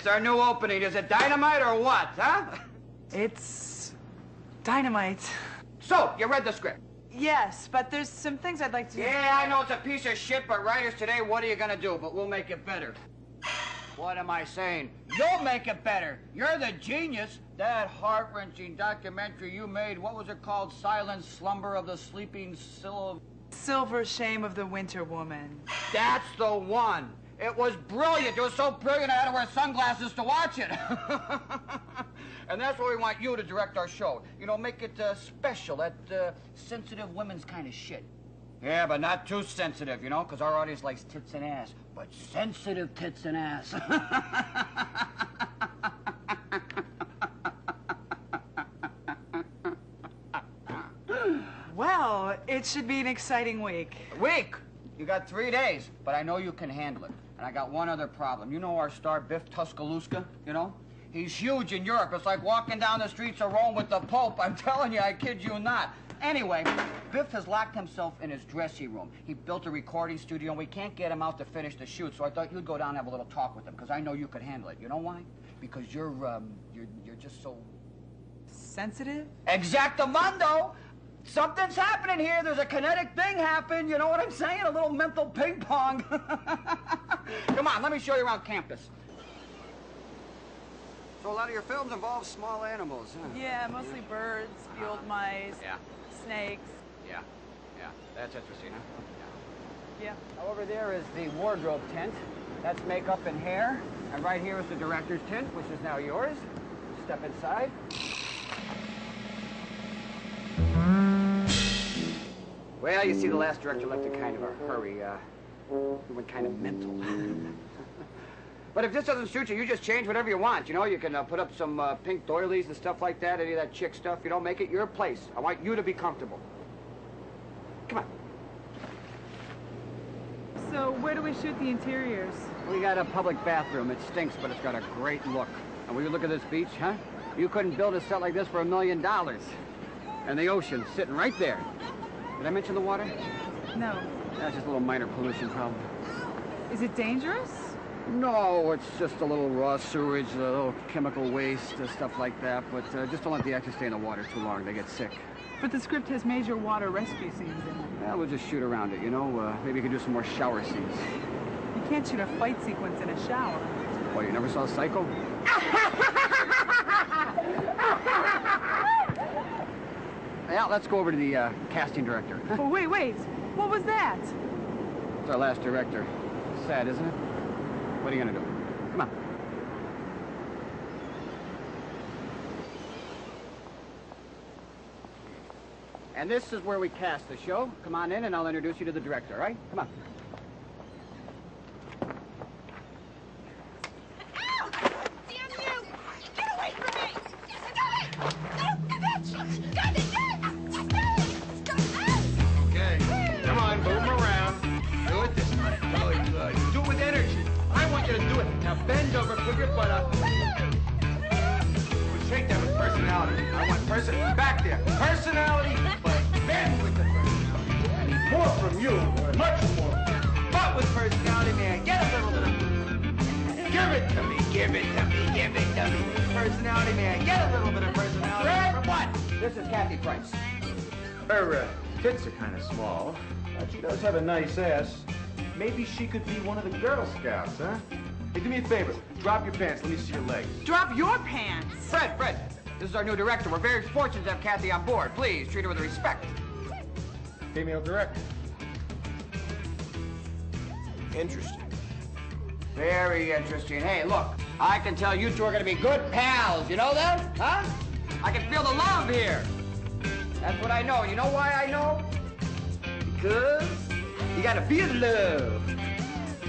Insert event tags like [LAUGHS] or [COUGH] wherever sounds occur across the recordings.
It's our new opening. Is it dynamite or what, huh? It's dynamite. So, you read the script? Yes, but there's some things I'd like to. Yeah, I know it's a piece of shit, but writers today, what are you gonna do? But we'll make it better. What am I saying? You'll make it better. You're the genius. That heart-wrenching documentary you made, what was it called? Silent Slumber of the Sleeping Sil... Silver Shame of the Winter Woman. That's the one. It was brilliant. It was so brilliant I had to wear sunglasses to watch it. [LAUGHS] and that's why we want you to direct our show. You know, make it uh, special, that uh, sensitive women's kind of shit. Yeah, but not too sensitive, you know, because our audience likes tits and ass. But sensitive tits and ass. [LAUGHS] Well, it should be an exciting week. Week? You got three days, but I know you can handle it. And I got one other problem. You know our star, Biff Tuscaloosa, you know? He's huge in Europe. It's like walking down the streets of Rome with the Pope. I'm [LAUGHS] telling you, I kid you not. Anyway, Biff has locked himself in his dressing room. He built a recording studio, and we can't get him out to finish the shoot. So I thought you'd go down and have a little talk with him, because I know you could handle it. You know why? Because you're, um, you're, you're just so... Sensitive? Exactamundo! Something's happening here. There's a kinetic thing happening. You know what I'm saying? A little mental ping pong. [LAUGHS] Come on, let me show you around campus. So a lot of your films involve small animals, huh? Yeah, mostly birds, uh-huh. field mice, Yeah, snakes. yeah, yeah. That's interesting, huh? Yeah. Now, over there is the wardrobe tent. That's makeup and hair. And right here is the director's tent, which is now yours. Step inside. Well, you see, the last director left in kind of a hurry. Uh, he went kind of mental. [LAUGHS] but if this doesn't suit you, you just change whatever you want. You know, you can uh, put up some uh, pink doilies and stuff like that, any of that chick stuff. You know, make it your place. I want you to be comfortable. Come on. So where do we shoot the interiors? We got a public bathroom. It stinks, but it's got a great look. And will you look at this beach, huh? You couldn't build a set like this for a million dollars. And the ocean sitting right there. Did I mention the water? No. That's just a little minor pollution problem. Is it dangerous? No, it's just a little raw sewage, a little chemical waste, uh, stuff like that. But uh, just don't let the actors stay in the water too long. They get sick. But the script has major water rescue scenes in it. Yeah, we'll just shoot around it, you know? Uh, maybe you could do some more shower scenes. You can't shoot a fight sequence in a shower. What, you never saw Psycho? [LAUGHS] yeah, let's go over to the uh, casting director. [LAUGHS] Oh, wait, wait. What was that? It's our last director. Sad, isn't it? What are you gonna do? Come on. And this is where we cast the show. Come on in and I'll introduce you to the director, all right? Come on. Your butt up. Shake that with personality. I want person back there. Personality, but bend with the personality. I need more from you, much more. But with personality, man, get a little bit of. Give it to me, give it to me, give it to me. Personality, man, get a little bit of personality. From what? This is Kathy Price. Her uh, tits are kind of small, but she does have a nice ass. Maybe she could be one of the Girl Scouts, huh? Hey, do me a favor. Drop your pants. Let me see your legs. Drop your pants. Fred, Fred, this is our new director. We're very fortunate to have Kathy on board. Please treat her with respect. Female director. Interesting. Very interesting. Hey, look, I can tell you two are gonna be good pals. You know that? Huh? I can feel the love here. That's what I know. You know why I know? Because you gotta feel the love,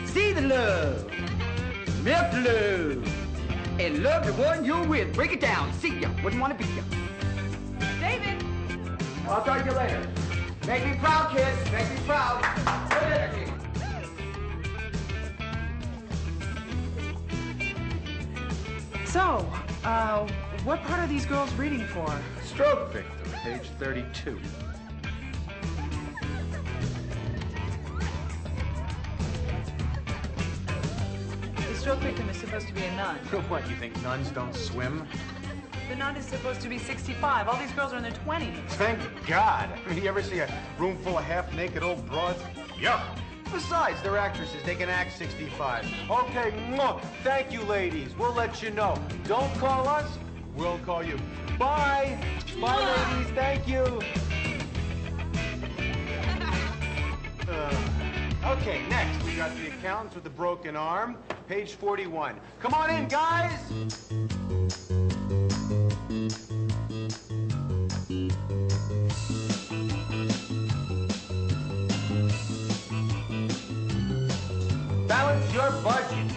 see the love, live the and love the one you're with. Break it down. See ya. Wouldn't want to be ya. David! I'll talk to you later. Make me proud, kids. Make me proud. Good energy. So, uh, what part are these girls reading for? Stroke victim, page 32. Joke victim is supposed to be a nun. [LAUGHS] What, you think nuns don't swim? The nun is supposed to be 65. All these girls are in their 20s. Thank God. I [LAUGHS] mean, you ever see a room full of half-naked old broads? Yuck. Besides, they're actresses. They can act 65. Okay, mwah. thank you, ladies. We'll let you know. Don't call us. We'll call you. Bye. Bye, ladies. Thank you. Uh, [LAUGHS] okay, next we got the accountants with the broken arm, page 41. Come on in, guys. Balance your budget.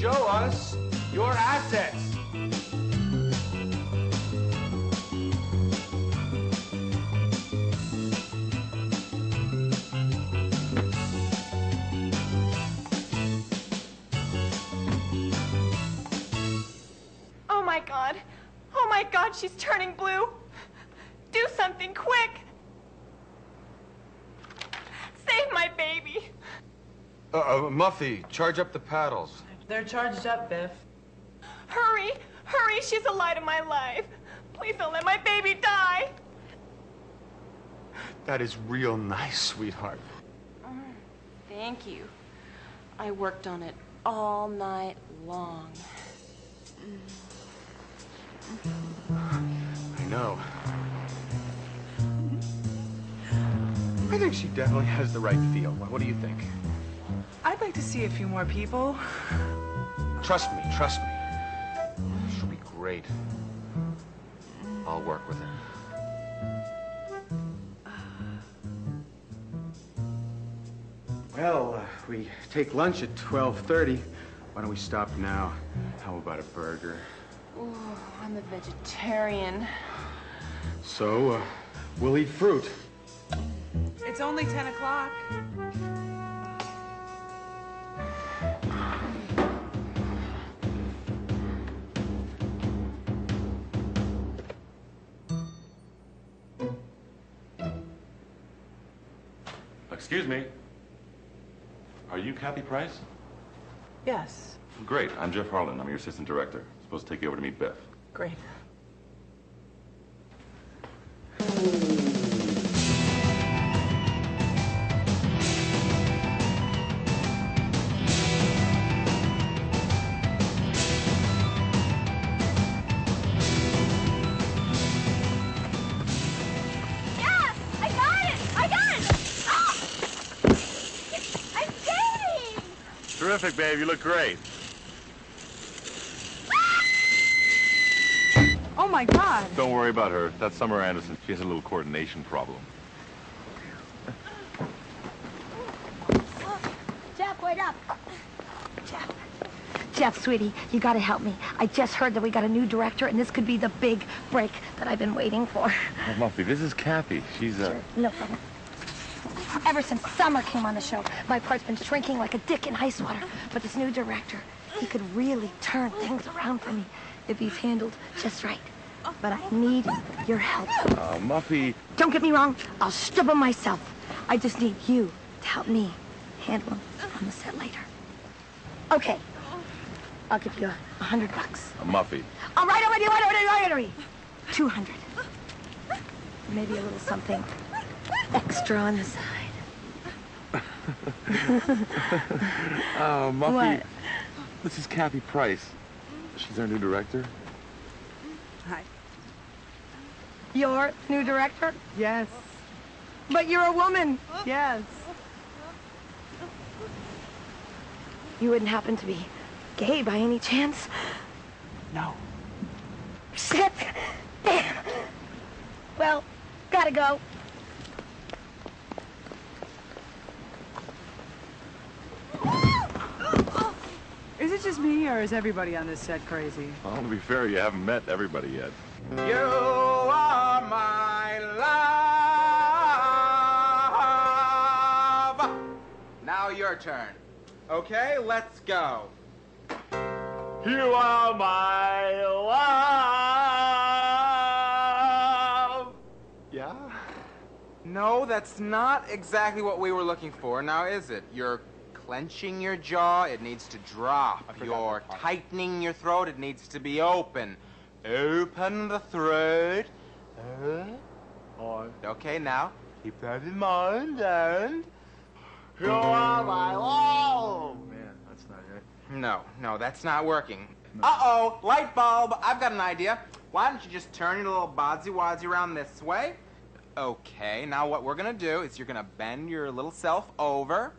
Show us your assets. My god. Oh my god, she's turning blue. Do something quick. Save my baby. Uh, uh, Muffy, charge up the paddles. They're charged up, Biff. Hurry, hurry, she's the light of my life. Please don't let my baby die. That is real nice, sweetheart. Thank you. I worked on it all night long. I know. I think she definitely has the right feel. What, what do you think? I'd like to see a few more people. Trust me, trust me. She'll be great. I'll work with her. Well, uh, we take lunch at 12.30. Why don't we stop now? How about a burger? Ooh, I'm a vegetarian. So, uh, we'll eat fruit. It's only 10 o'clock. Excuse me. Are you Kathy Price? Yes. Great. I'm Jeff Harlan. I'm your assistant director. Supposed to take you over to meet Biff. Great. Yeah, I got it. I got it. Ah! I'm skating. Terrific, babe. You look great. My God. Don't worry about her. That's Summer Anderson. She has a little coordination problem. Jeff, wait up. Jeff. Jeff, sweetie, you gotta help me. I just heard that we got a new director, and this could be the big break that I've been waiting for. Oh, Muffy, this is Kathy. She's, uh... No problem. Ever since Summer came on the show, my part's been shrinking like a dick in ice water. But this new director, he could really turn things around for me if he's handled just right. But I need your help. Uh, Muffy... Don't get me wrong, I'll stub him myself. I just need you to help me handle him on the set later. Okay. I'll give you a, a hundred bucks. Uh, Muffy. All right, all right, all right, all right, all right, all right. Two hundred. Maybe a little something extra on the side. Oh, [LAUGHS] Muffy. What? This is Kathy Price. She's our new director. Hi. Your new director? Yes. But you're a woman. Yes. You wouldn't happen to be gay by any chance? No. Shit! Damn! Well, gotta go. Is it just me, or is everybody on this set crazy? Well, to be fair, you haven't met everybody yet. You are my love. Now your turn. Okay, let's go. You are my love. Yeah? No that's not exactly what we were looking for, now is it? You're clenching your jaw, it needs to drop. You're tightening your throat, it needs to be open. Open the throat. Uh, okay, now, keep that in mind, and... You are my love! Man, that's not it. No, no, that's not working. Uh-oh, light bulb, I've got an idea. Why don't you just turn your little bodsy-wadsy around this way? Okay, now what we're gonna do is you're gonna bend your little self over.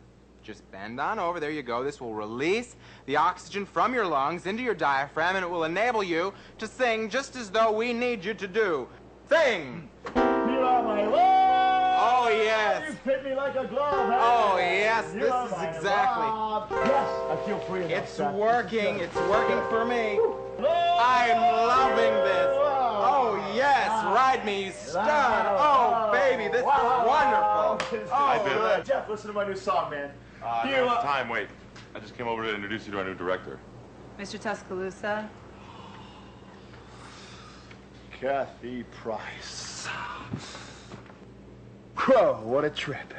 Just bend on over, there you go. This will release the oxygen from your lungs into your diaphragm and it will enable you to sing just as though we need you to do. Sing! You are my love! Oh, yes. You fit me like a glove, hey? Oh, yes, You this is exactly- love. Yes, I feel free enough. It's Seth. working, it's working for me. I'm loving this. Oh, yes, ah. ride me, you stud. Oh, baby, this is wonderful. This is Hi, Oh. Jeff, listen to my new song, man. Uh, You, no, uh, time, wait. I just came over to introduce you to our new director. Mr. Tuscaloosa? Kathy Price. Whoa, what a trip.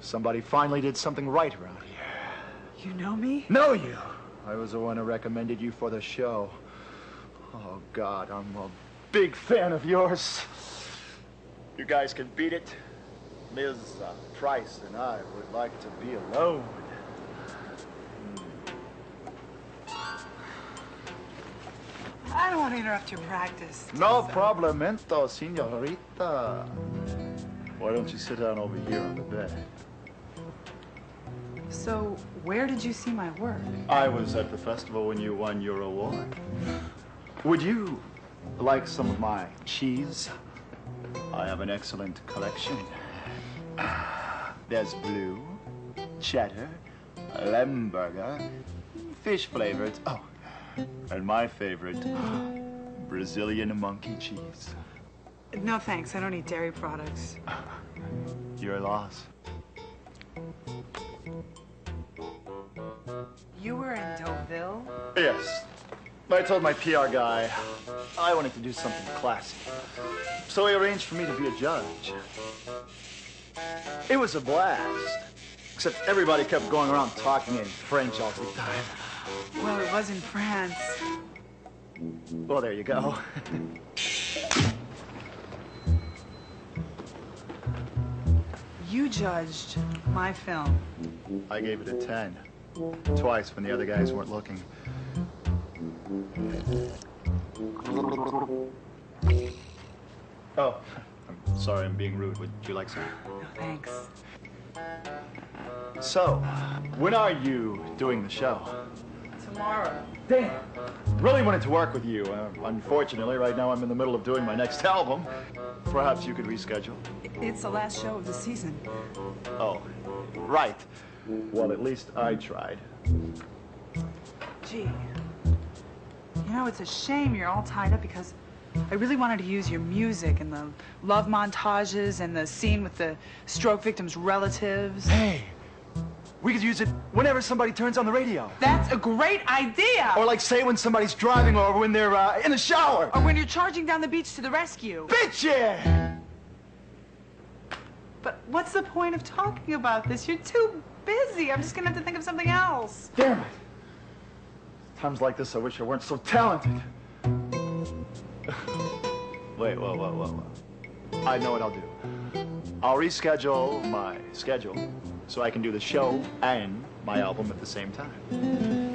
Somebody finally did something right around here. You know me? Know you. I was the one who recommended you for the show. Oh, God, I'm a big fan of yours. You guys can beat it. Ms. Price and I would like to be alone. I don't want to interrupt your practice. No problemento, senorita. Why don't you sit down over here on the bed? So, where did you see my work? I was at the festival when you won your award. Would you like some of my cheese? I have an excellent collection. There's blue, cheddar, Limburger, fish flavored. Oh, and my favorite, [GASPS] Brazilian monkey cheese. No thanks, I don't eat dairy products. Your loss. You were in Deauville? Yes. I told my PR guy I wanted to do something classy. So he arranged for me to be a judge. It was a blast. Except everybody kept going around talking in French all the time. Well, it was in France. Well, there you go. [LAUGHS] You judged my film. I gave it a 10. Twice when the other guys weren't looking. Oh, I'm sorry I'm being rude. Would you like some? No thanks. So, when are you doing the show? Tomorrow. Damn. Really wanted to work with you. Uh, unfortunately, right now I'm in the middle of doing my next [LAUGHS] album. Perhaps you could reschedule. It's the last show of the season. Oh, right. Well, at least I tried. Gee. You know, it's a shame you're all tied up because I really wanted to use your music and the love montages and the scene with the stroke victims' relatives. Hey, we could use it whenever somebody turns on the radio. That's a great idea! Or like say when somebody's driving or when they're uh, in the shower. Or when you're charging down the beach to the rescue. Bitch, yeah! But what's the point of talking about this? You're too busy. I'm just gonna have to think of something else. Damn it. Times like this, I wish I weren't so talented. [LAUGHS] Wait, whoa, whoa, whoa, whoa. I know what I'll do. I'll reschedule my schedule so I can do the show and my album at the same time.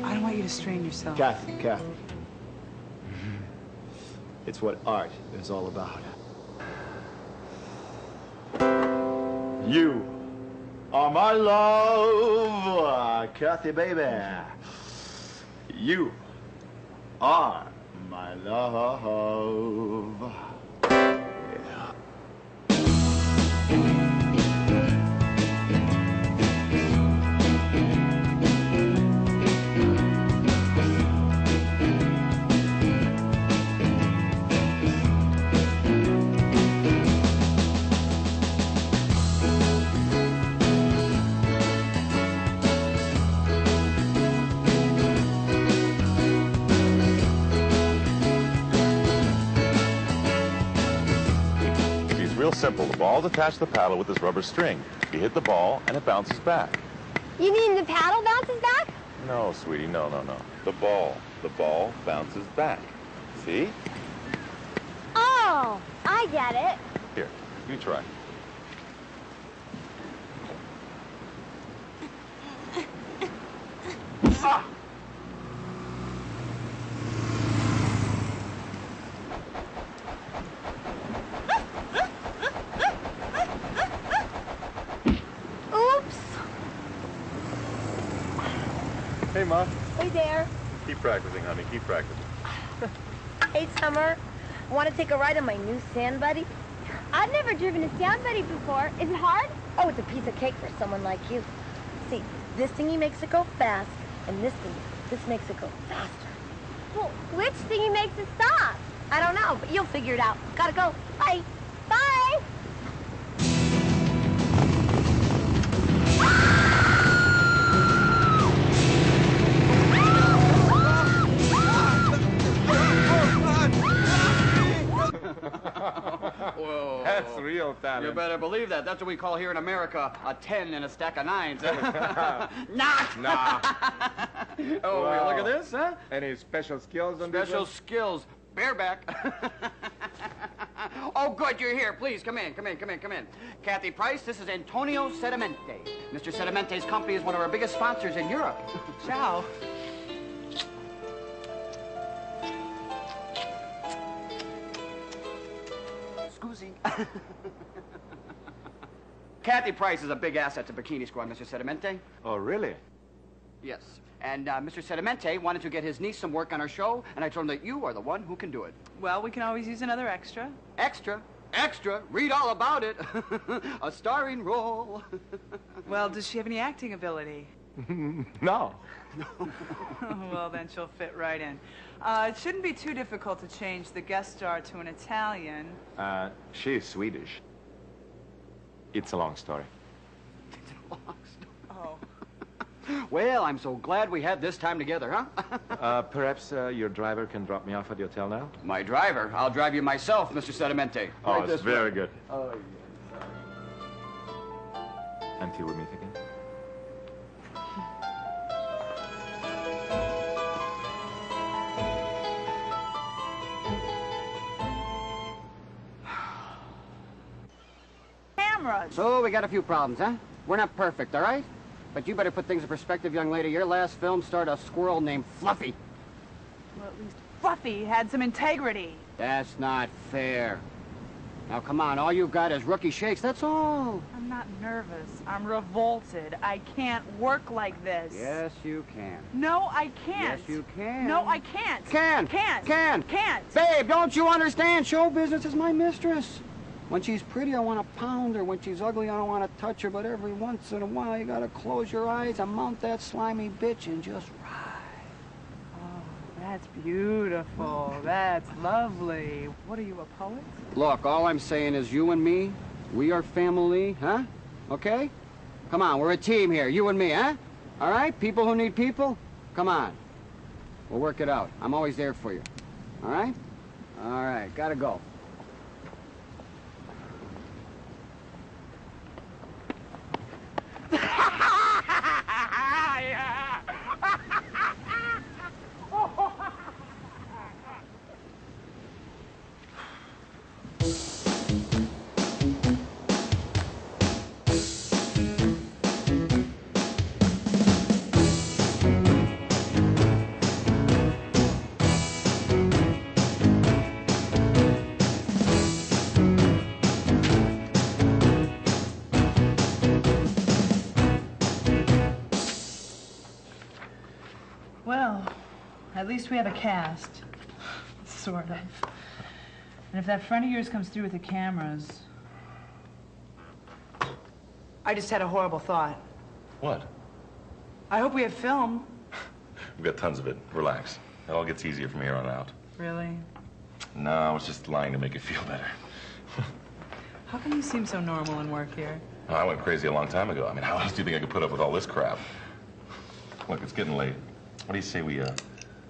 I don't want you to strain yourself. Kathy, Kathy. It's what art is all about. You are my love, Kathy, baby. You are my love. Real simple. The ball's attached to the paddle with this rubber string. You hit the ball, and it bounces back. You mean the paddle bounces back? No, sweetie, no, no, no. The ball. The ball bounces back. See? Oh, I get it. Here, you try. Oops. [LAUGHS] Hey, Ma. Hey there. Keep practicing, honey. Keep practicing. Hey, Summer. Want to take a ride on my new sand buddy? I've never driven a sand buddy before. Is it hard? Oh, it's a piece of cake for someone like you. See, this thingy makes it go fast, and this thingy, this makes it go faster. Well, which thingy makes it stop? I don't know, but you'll figure it out. Gotta go. Bye. That's real You better believe that. That's what we call here in America a 10 and a stack of nines. Knock! [LAUGHS] Nah. [LAUGHS] Oh, Wow. look at this, huh? Any special skills on this Special one? skills. Bareback. [LAUGHS] oh, good, you're here. Please, come in, come in, come in, come in. Kathy Price, this is Antonio Sedamente. Mr. Sedimente's company is one of our biggest sponsors in Europe. Ciao. Scusi. [LAUGHS] Kathy Price is a big asset to Bikini Squad, Mr. Sedimente. Oh, really? Yes. And uh, Mr. Sedimente wanted to get his niece some work on our show, and I told him that you are the one who can do it. Well, we can always use another extra. Extra, extra, read all about it. [LAUGHS] a starring role. [LAUGHS] Well, does she have any acting ability? No. well, then she'll fit right in. Uh, it shouldn't be too difficult to change the guest star to an Italian. Uh, she is Swedish. It's a long story. It's a long story. Oh. [LAUGHS] well, I'm so glad we had this time together, huh? [LAUGHS] Uh, perhaps uh, your driver can drop me off at the hotel now? My driver. I'll drive you myself, Mr. Sedimente. Oh, Right it's this way. very good. Oh, Until we meet again. Cameras! So we got a few problems, huh? We're not perfect, all right? But you better put things in perspective, young lady. Your last film starred a squirrel named Fluffy. Well, at least Fluffy had some integrity. That's not fair. Now, come on. All you've got is rookie shakes. That's all. I'm not nervous. I'm revolted. I can't work like this. Yes, you can. No, I can't. Yes, you can. No, I can't. Can. Can't. Can. Can't. Babe, don't you understand? Show business is my mistress. When she's pretty, I want to pound her. When she's ugly, I don't want to touch her. But every once in a while, you got to close your eyes and mount that slimy bitch and just ride. Oh, that's beautiful. That's lovely. What are you, a poet? Look, all I'm saying is you and me, we are family, huh? Okay? Come on, we're a team here, you and me, huh? All right? People who need people, come on. We'll work it out. I'm always there for you. All right? All right, gotta go. [LAUGHS] Well, at least we have a cast. sort of. And if that friend of yours comes through with the cameras. I just had a horrible thought. What? I hope we have film. We've got tons of it. Relax. It all gets easier from here on out. Really? No, I was just lying to make you feel better. [LAUGHS] How come you seem so normal in work here? Oh, I went crazy a long time ago. I mean, how else do you think I could put up with all this crap? Look, it's getting late. What do you say we uh,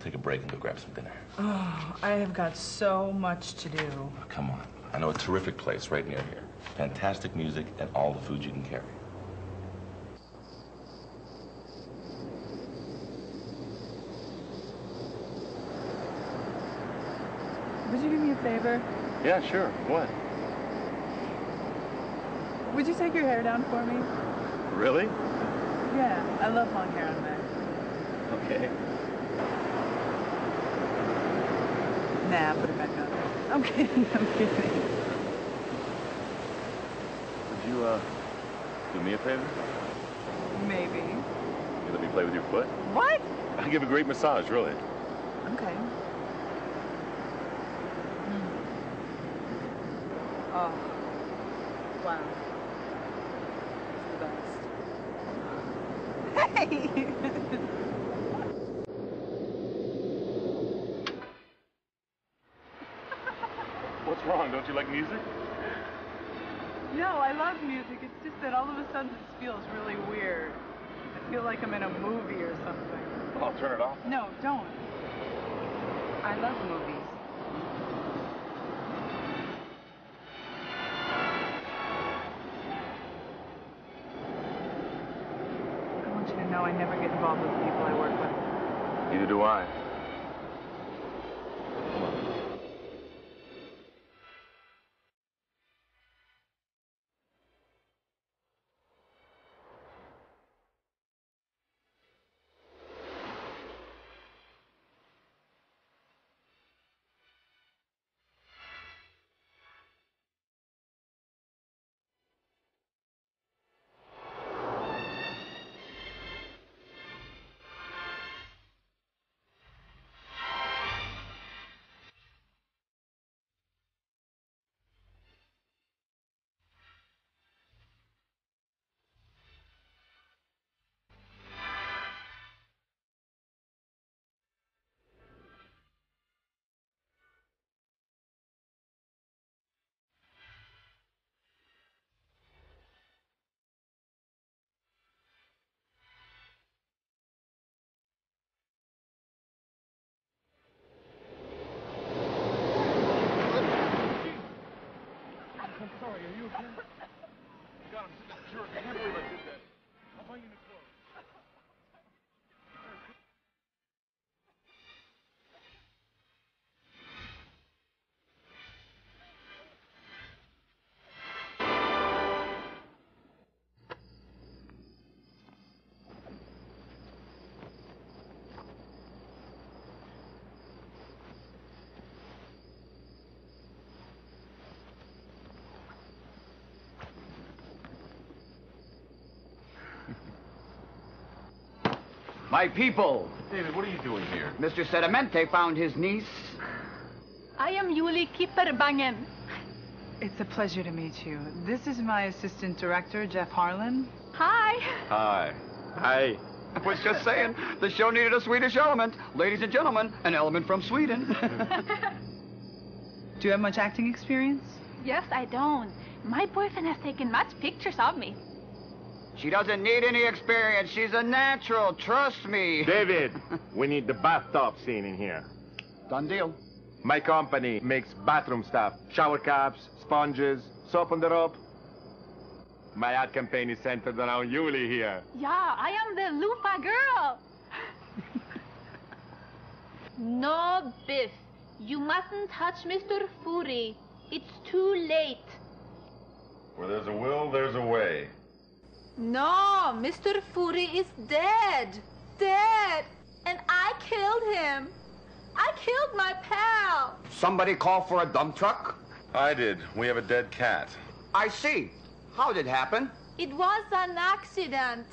take a break and go grab some dinner? Oh, I have got so much to do. Oh, come on. I know a terrific place right near here. fantastic music, and all the food you can carry. Would you do me a favor? Yeah, sure. What? Would you take your hair down for me? Really? Yeah, I love long hair on men. Okay. Nah, put it back on. [LAUGHS] I'm kidding, I'm kidding. Would you, uh, do me a favor? Maybe. You let me play with your foot? What? I give a great massage, really. Okay. Oh. Wow. It's the best. [LAUGHS] Hey! What's wrong? Don't you like music? no, I love music. It's just that all of a sudden this feels really weird. I feel like I'm in a movie or something. Oh, I'll turn it off. No, don't. I love movies. I want you to know I never get involved with the people I work with. Neither do I. My people, David, what are you doing here? Mr. Sedamente found his niece. I am Yuli Kipperbangen. It's a pleasure to meet you. This is my assistant director, Jeff Harlan. Hi. Hi. Hi. I was just saying, the show needed a Swedish element. Ladies and gentlemen, an element from Sweden. [LAUGHS] Do you have much acting experience? Yes, I don't. My boyfriend has taken much pictures of me. She doesn't need any experience. She's a natural. Trust me. David, [LAUGHS] we need the bathtub scene in here. Done deal. My company makes bathroom stuff. Shower caps, sponges, soap on the rope. My ad campaign is centered around Yuli here. Yeah, I am the loofah girl. no, Biff. You mustn't touch Mr. Fury. It's too late. Where there's a will, there's a way. No, Mr. Fury is dead. Dead. And I killed him. I killed my pal. Somebody call for a dump truck? I did. We have a dead cat. I see. How did it happen? It was an accident.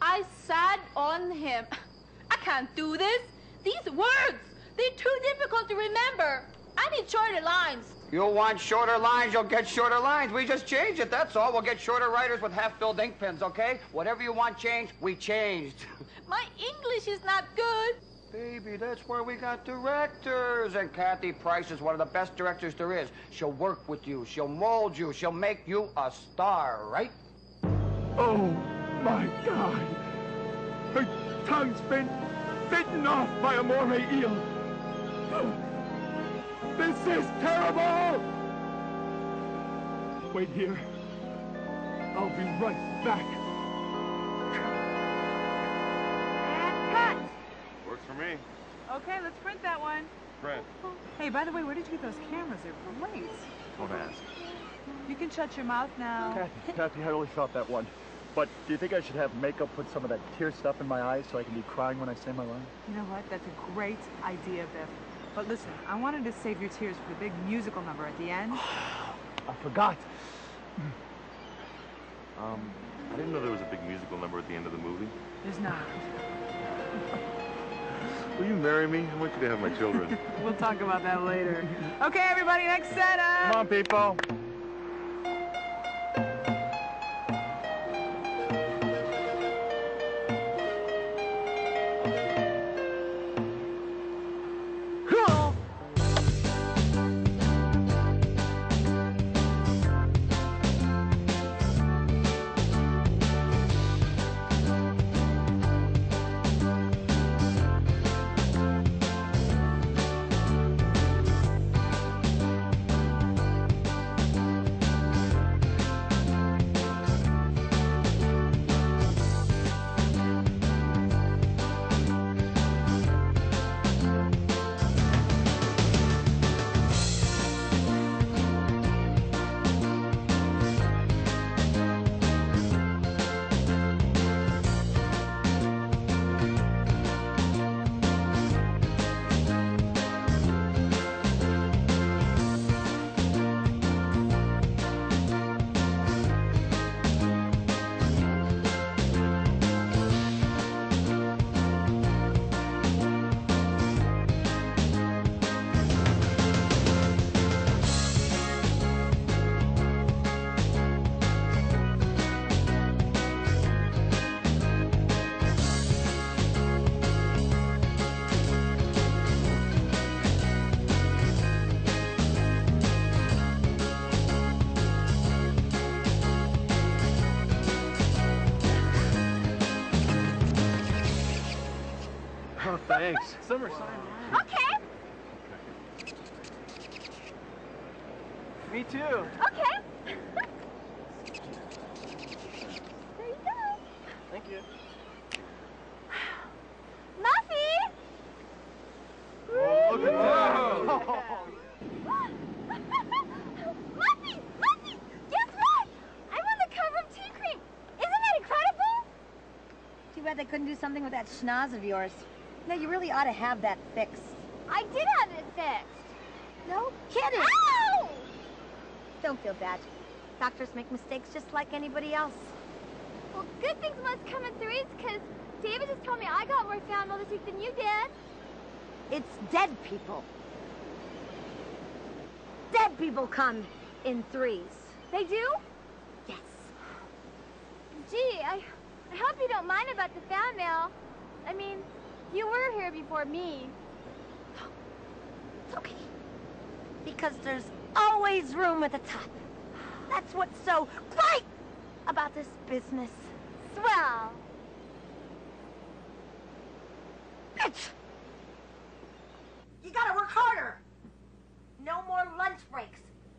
I sat on him. [LAUGHS] I can't do this. These words, they're too difficult to remember. I need shorter lines. You'll want shorter lines, you'll get shorter lines. We just changed it, that's all. We'll get shorter writers with half-filled ink pens, okay? Whatever you want changed, we changed. [LAUGHS] My English is not good. Baby, that's where we got directors. And Kathy Price is one of the best directors there is. She'll work with you, she'll mold you, she'll make you a star, right? Oh, my God. Her tongue's been bitten off by a moray eel. This is terrible! Wait here. I'll be right back. And cut. Works for me. Okay, let's print that one. Brent. Hey, by the way, where did you get those cameras? They're great. Don't ask. You can shut your mouth now. Kathy, Kathy, I really thought that one. But do you think I should have makeup put some of that tear stuff in my eyes so I can be crying when I say my line? You know what? That's a great idea, Biff. But listen, I wanted to save your tears for the big musical number at the end. [SIGHS] I forgot. Um, I didn't know there was a big musical number at the end of the movie. There's not. [LAUGHS] Will you marry me? I want you to have my children. [LAUGHS] We'll talk about that later. Okay, everybody, next setup. Come on, people. Couldn't do something with that schnoz of yours. No, you really ought to have that fixed. I did have it fixed. No kidding. Ow! Don't feel bad. Doctors make mistakes just like anybody else. Well, good things must come in threes, because David just told me I got more mail this week than you did. It's dead people. Dead people come in threes. They do? Yes. Gee, I, I hope you don't mind about the fan mail. I mean, you were here before me. It's okay. Because there's always room at the top. That's what's so great about this business. Swell. Bitch! You gotta work harder. No more lunch breaks.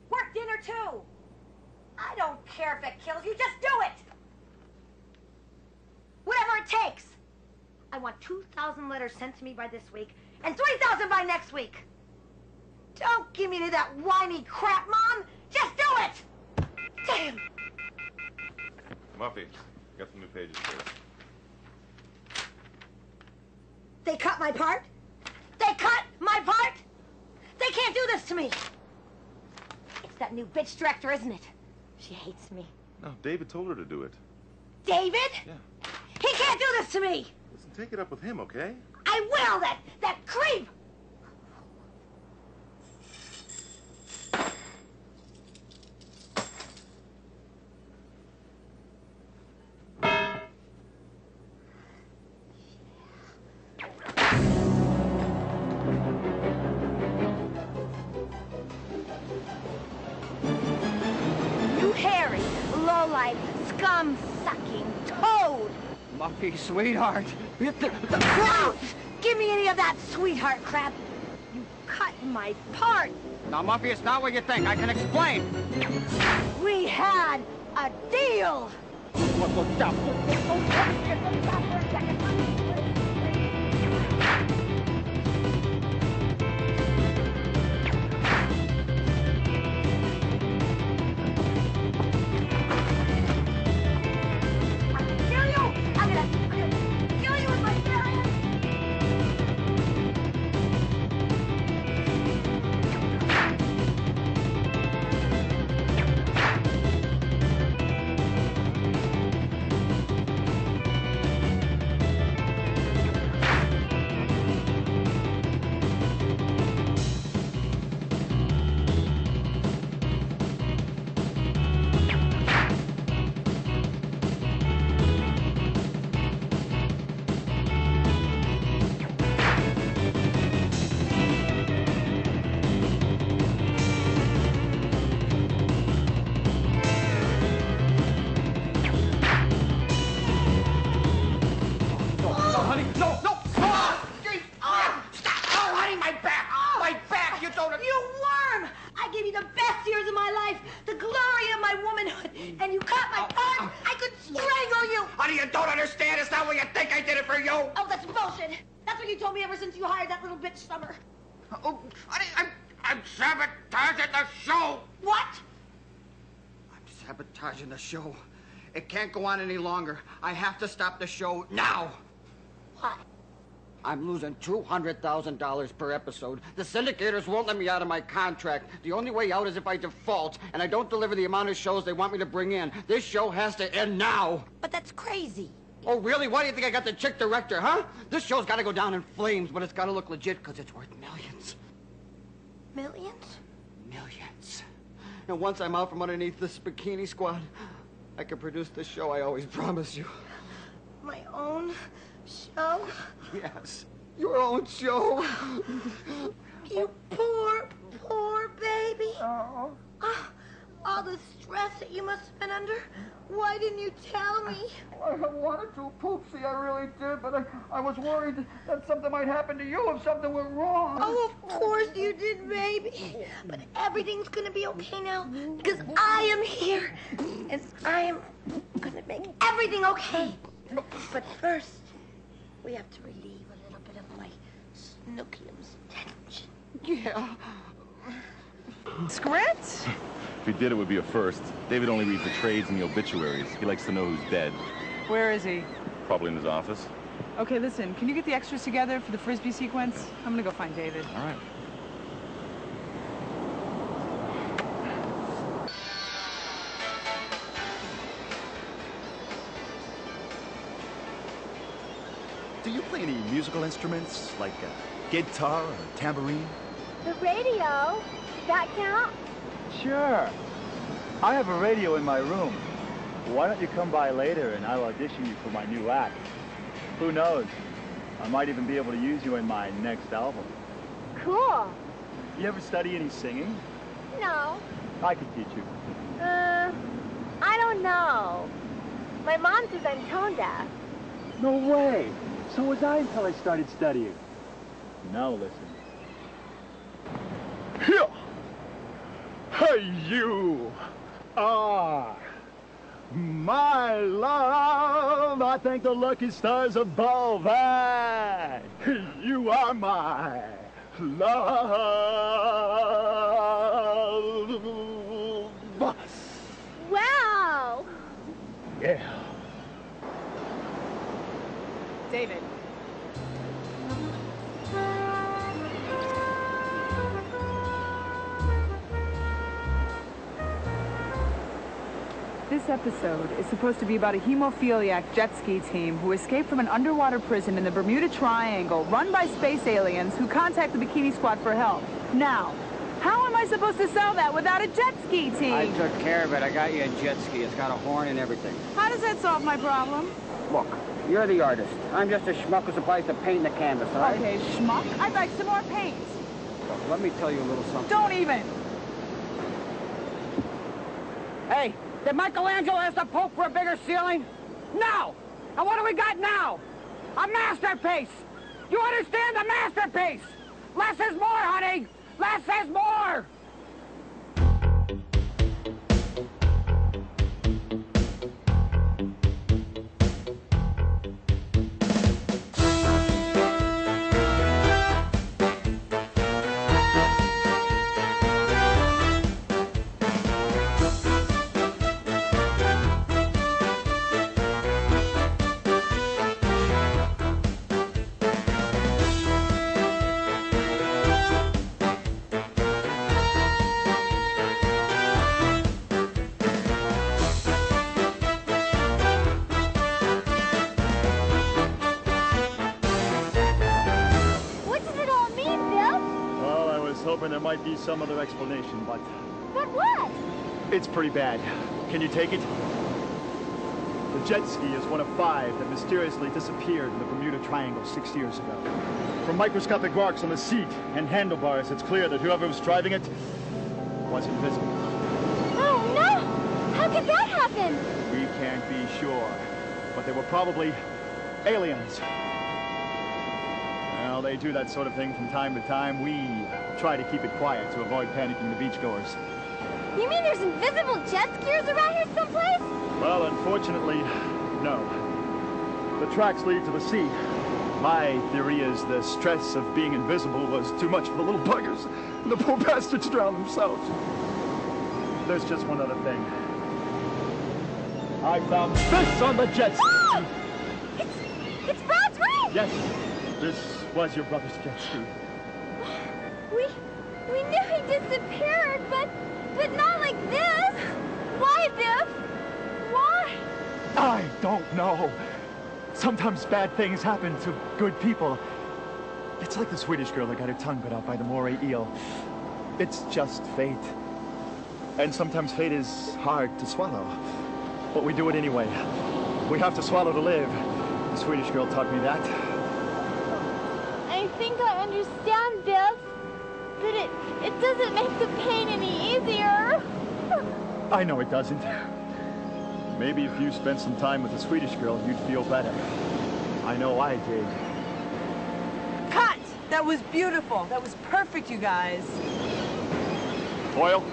Work dinner too. I don't care if it kills you, just do it. Whatever it takes. I want 2,000 letters sent to me by this week and 3,000 by next week. Don't give me to that whiny crap, Mom. Just do it. Damn. Muffy, got some new pages for you. They cut my part? They cut my part? They can't do this to me. It's that new bitch director, isn't it? She hates me. No, David told her to do it. David? Yeah. He can't do this to me. Listen, take it up with him, okay? I will, that, that creep. You hairy, low-life, scum-sucking toad. Muffy, sweetheart. Gross! Give me any of that sweetheart crap. You cut my part. Now, Muffy, it's not what you think. I can explain. We had a deal. Kill can't go on any longer. I have to stop the show now. Why? I'm losing $200,000 per episode. The syndicators won't let me out of my contract. The only way out is if I default, and I don't deliver the amount of shows they want me to bring in. This show has to end now. But that's crazy. Oh, really? Why do you think I got the chick director, huh? This show's got to go down in flames, but it's got to look legit because it's worth millions. Millions? Millions. And once I'm out from underneath this bikini squad, I can produce the show I always [LAUGHS] promised you. My own show? Yes. Your own show. You poor, poor baby. Oh. Ah, all the stress that you must have been under. Why didn't you tell me? I wanted to, Poopsie, I really did, but I, I was worried that something might happen to you if something went wrong. Oh, of course you did, baby. But everything's gonna be okay now because I am here, and I am gonna make everything okay. But first, we have to relieve a little bit of my snookium's tension. Yeah. Script? If he did, it would be a first. David only reads the trades and the obituaries. He likes to know who's dead. Where is he? Probably in his office. Okay, listen, can you get the extras together for the frisbee sequence? I'm gonna go find David. All right. Do you play any musical instruments, like a guitar or tambourine? The radio. Does That count? Sure. I have a radio in my room. Why don't you come by later and I'll audition you for my new act? Who knows? I might even be able to use you in my next album. Cool. You ever study any singing? No. I could teach you. Uh, I don't know. My mom says I'm tone deaf. No way. So was I until I started studying. Now listen. Here. Hey, you are my love. I thank the lucky stars above. And you are my love. Wow. Yeah. David. This episode is supposed to be about a hemophiliac jet ski team who escaped from an underwater prison in the Bermuda Triangle run by space aliens who contact the Bikini Squad for help. Now, how am I supposed to sell that without a jet ski team? I took care of it. I got you a jet ski. It's got a horn and everything. How does that solve my problem? Look, you're the artist. I'm just a schmuck who supplies the paint and the canvas, all right? Okay, schmuck. I'd like some more paint. Look, let me tell you a little something. Don't even. Hey, did Michelangelo ask the Pope for a bigger ceiling? No! And what do we got now? A masterpiece! You understand the masterpiece! Less is more, honey! Less is more! Some other explanation, but But what? it's pretty bad. Can you take it? The jet ski is one of five that mysteriously disappeared in the Bermuda Triangle six years ago. From microscopic marks on the seat and handlebars, it's clear that whoever was driving it was invisible. Oh, no! How could that happen? We can't be sure, but they were probably aliens. Well, they do that sort of thing from time to time. We try to keep it quiet to avoid panicking the beachgoers. You mean there's invisible jet skiers around here someplace? Well, unfortunately, no. The tracks lead to the sea. My theory is the stress of being invisible was too much for the little buggers, and the poor bastards drowned themselves. There's just one other thing. I found this on the jet [GASPS] ski. Oh! It's, it's Brad's ring! Yes, this was your brother's jet ski. We, we knew he disappeared, but, but not like this. Why, Biff? Why? I don't know. Sometimes bad things happen to good people. It's like the Swedish girl that got her tongue bit out by the moray eel. It's just fate. And sometimes fate is hard to swallow. But we do it anyway. We have to swallow to live. The Swedish girl taught me that. I think I understand, Biff. But it, it doesn't make the pain any easier. [LAUGHS] I know it doesn't. Maybe if you spent some time with the Swedish girl, you'd feel better. I know I did. Cut! That was beautiful. That was perfect, you guys. Oil?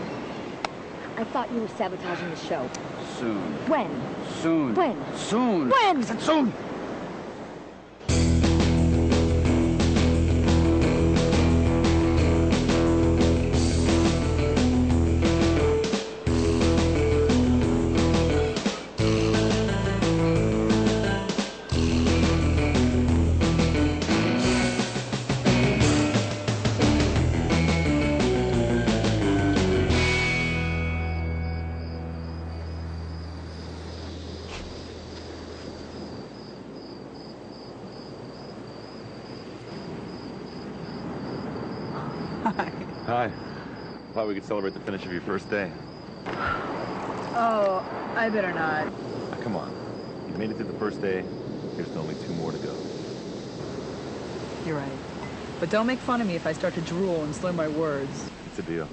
I thought you were sabotaging the show. Soon. When? Soon. When? Soon. When? I said soon. Thought we could celebrate the finish of your first day. Oh, I better not. Come on. You made it through the first day. There's only two more to go. You're right. But don't make fun of me if I start to drool and slur my words. It's a deal.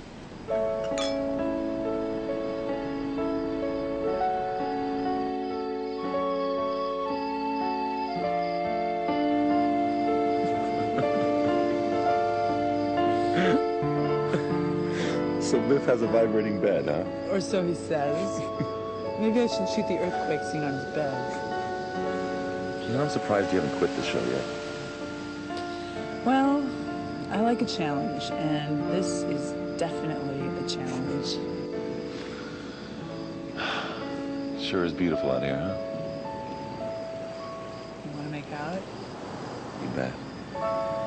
Has a vibrating bed, huh? Or so he says. [LAUGHS] Maybe I should shoot the earthquake scene on his bed. You know, I'm surprised you haven't quit the show yet. Well, I like a challenge, and this is definitely a challenge. [SIGHS] Sure is beautiful out here, huh? You want to make out? You bet.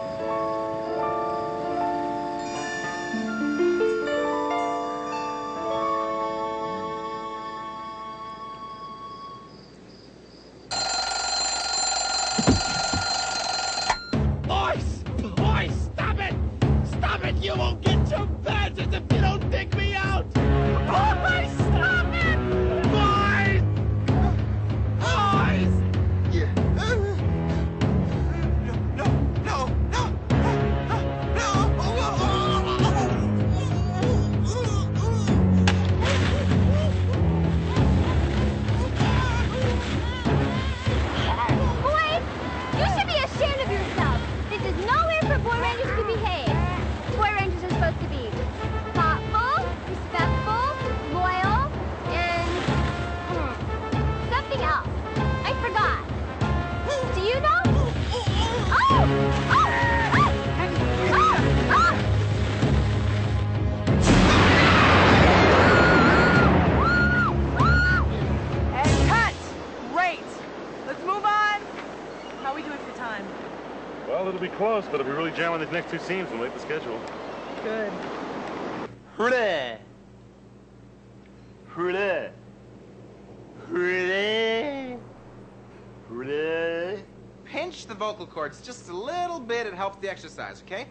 Close, but we really jam on these next two scenes, we'll make the schedule. Good. Hooray! Hooray! Hooray! Hooray! Pinch the vocal cords just a little bit. It helps the exercise, okay?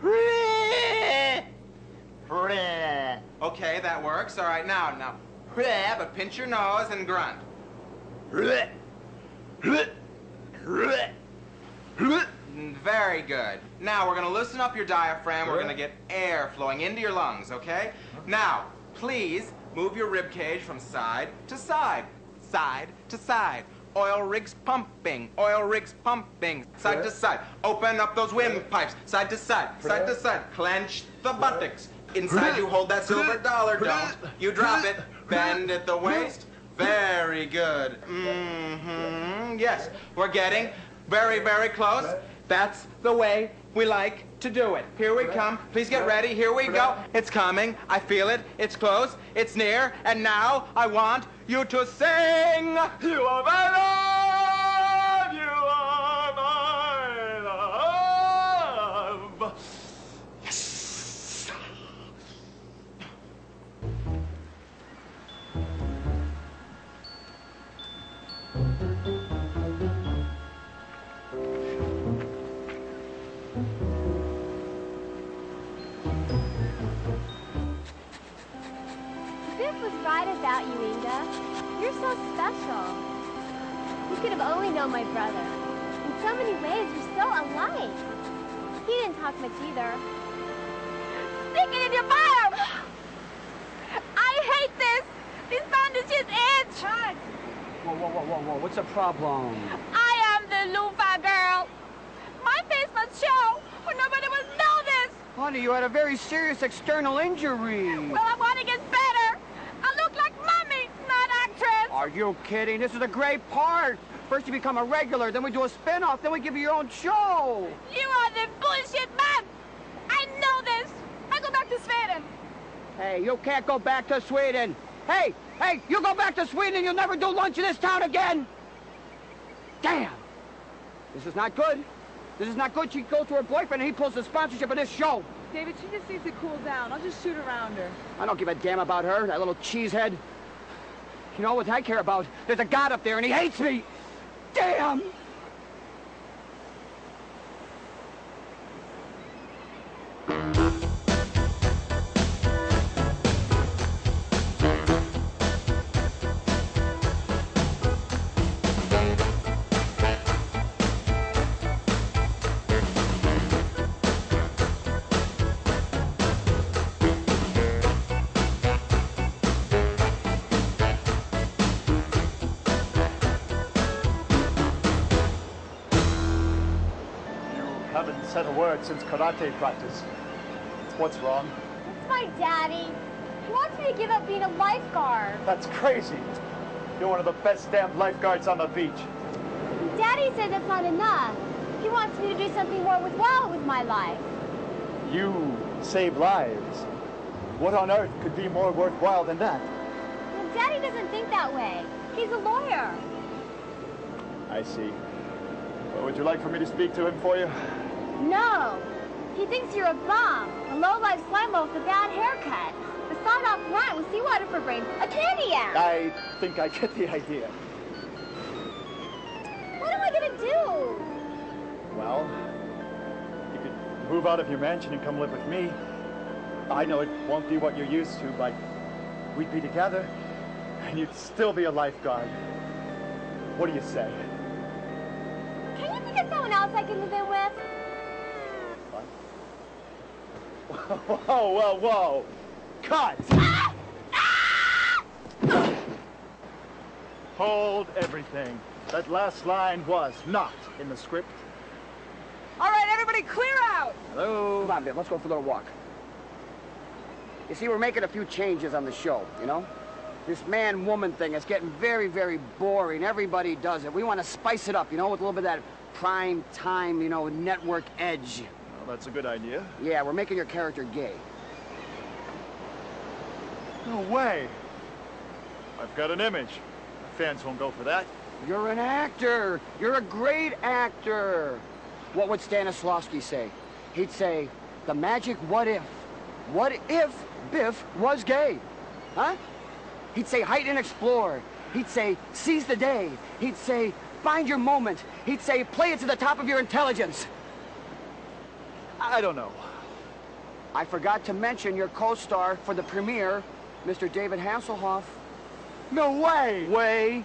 Hooray! Okay, that works. All right, now, now, but pinch your nose and grunt. Very good. Now, we're going to loosen up your diaphragm. We're going to get air flowing into your lungs, okay? Now, please move your rib cage from side to side, side to side. Oil rigs pumping, oil rigs pumping, side to side. Open up those windpipes, side to side, side to side. Clench the buttocks. Inside you hold that silver dollar, don't. You drop it, bend at the waist. Very good. Mm-hmm. Yes, we're getting very, very close. That's the way we like to do it. Here we come. Please get ready. Here we go. It's coming. I feel it. It's close. It's near. And now I want you to sing. You are my Have only known my brother. In so many ways, you're so alike. He didn't talk much either. Stick it in your bottom! I hate this! These bandages itch! Whoa, whoa, whoa, whoa, whoa. What's the problem? I am the loofah girl! My face must show, or nobody will know this! Honey, you had a very serious external injury. Well, I want to get better! I look like mommy, not actress! Are you kidding? This is a great part. First you become a regular, then we do a spin-off, then we give you your own show. You are the bullshit man! I know this! I go back to Sweden! Hey, you can't go back to Sweden. Hey, hey, you go back to Sweden and you'll never do lunch in this town again. Damn. This is not good. This is not good. She goes to her boyfriend and he pulls the sponsorship of this show. David, she just needs to cool down. I'll just shoot around her. I don't give a damn about her, that little cheesehead. You know what I care about? There's a God up there and he hates me. Damn! You haven't said a word since karate practice. What's wrong? It's my daddy. He wants me to give up being a lifeguard. That's crazy. You're one of the best damn lifeguards on the beach. Daddy said that's not enough. He wants me to do something more worthwhile with my life. You save lives. What on earth could be more worthwhile than that? Well, Daddy doesn't think that way. He's a lawyer. I see. Well, would you like for me to speak to him for you? No. He thinks you're a bum, a low-life slimo with a bad haircut, a sawed-off plant with seawater for brains, a candy ass. I think I get the idea. What am I gonna do? Well, you could move out of your mansion and come live with me. I know it won't be what you're used to, but we'd be together, and you'd still be a lifeguard. What do you say? Can you think of someone else I can move in with? [LAUGHS] Oh, whoa, whoa, whoa! Cut! Hold everything. That last line was not in the script. All right, everybody clear out! Hello? Come on, Bill, let's go for a little walk. You see, we're making a few changes on the show, you know? This man-woman thing is getting very, very boring. Everybody does it. We want to spice it up, you know, with a little bit of that prime time, you know, network edge. That's a good idea. Yeah, we're making your character gay. No way. I've got an image. Fans won't go for that. You're an actor. You're a great actor. What would Stanislavski say? He'd say, the magic what if. What if Biff was gay? Huh? He'd say, height and explore. He'd say, seize the day. He'd say, find your moment. He'd say, play it to the top of your intelligence. I don't know. I forgot to mention your co-star for the premiere, Mr. David Hasselhoff. No way! Way?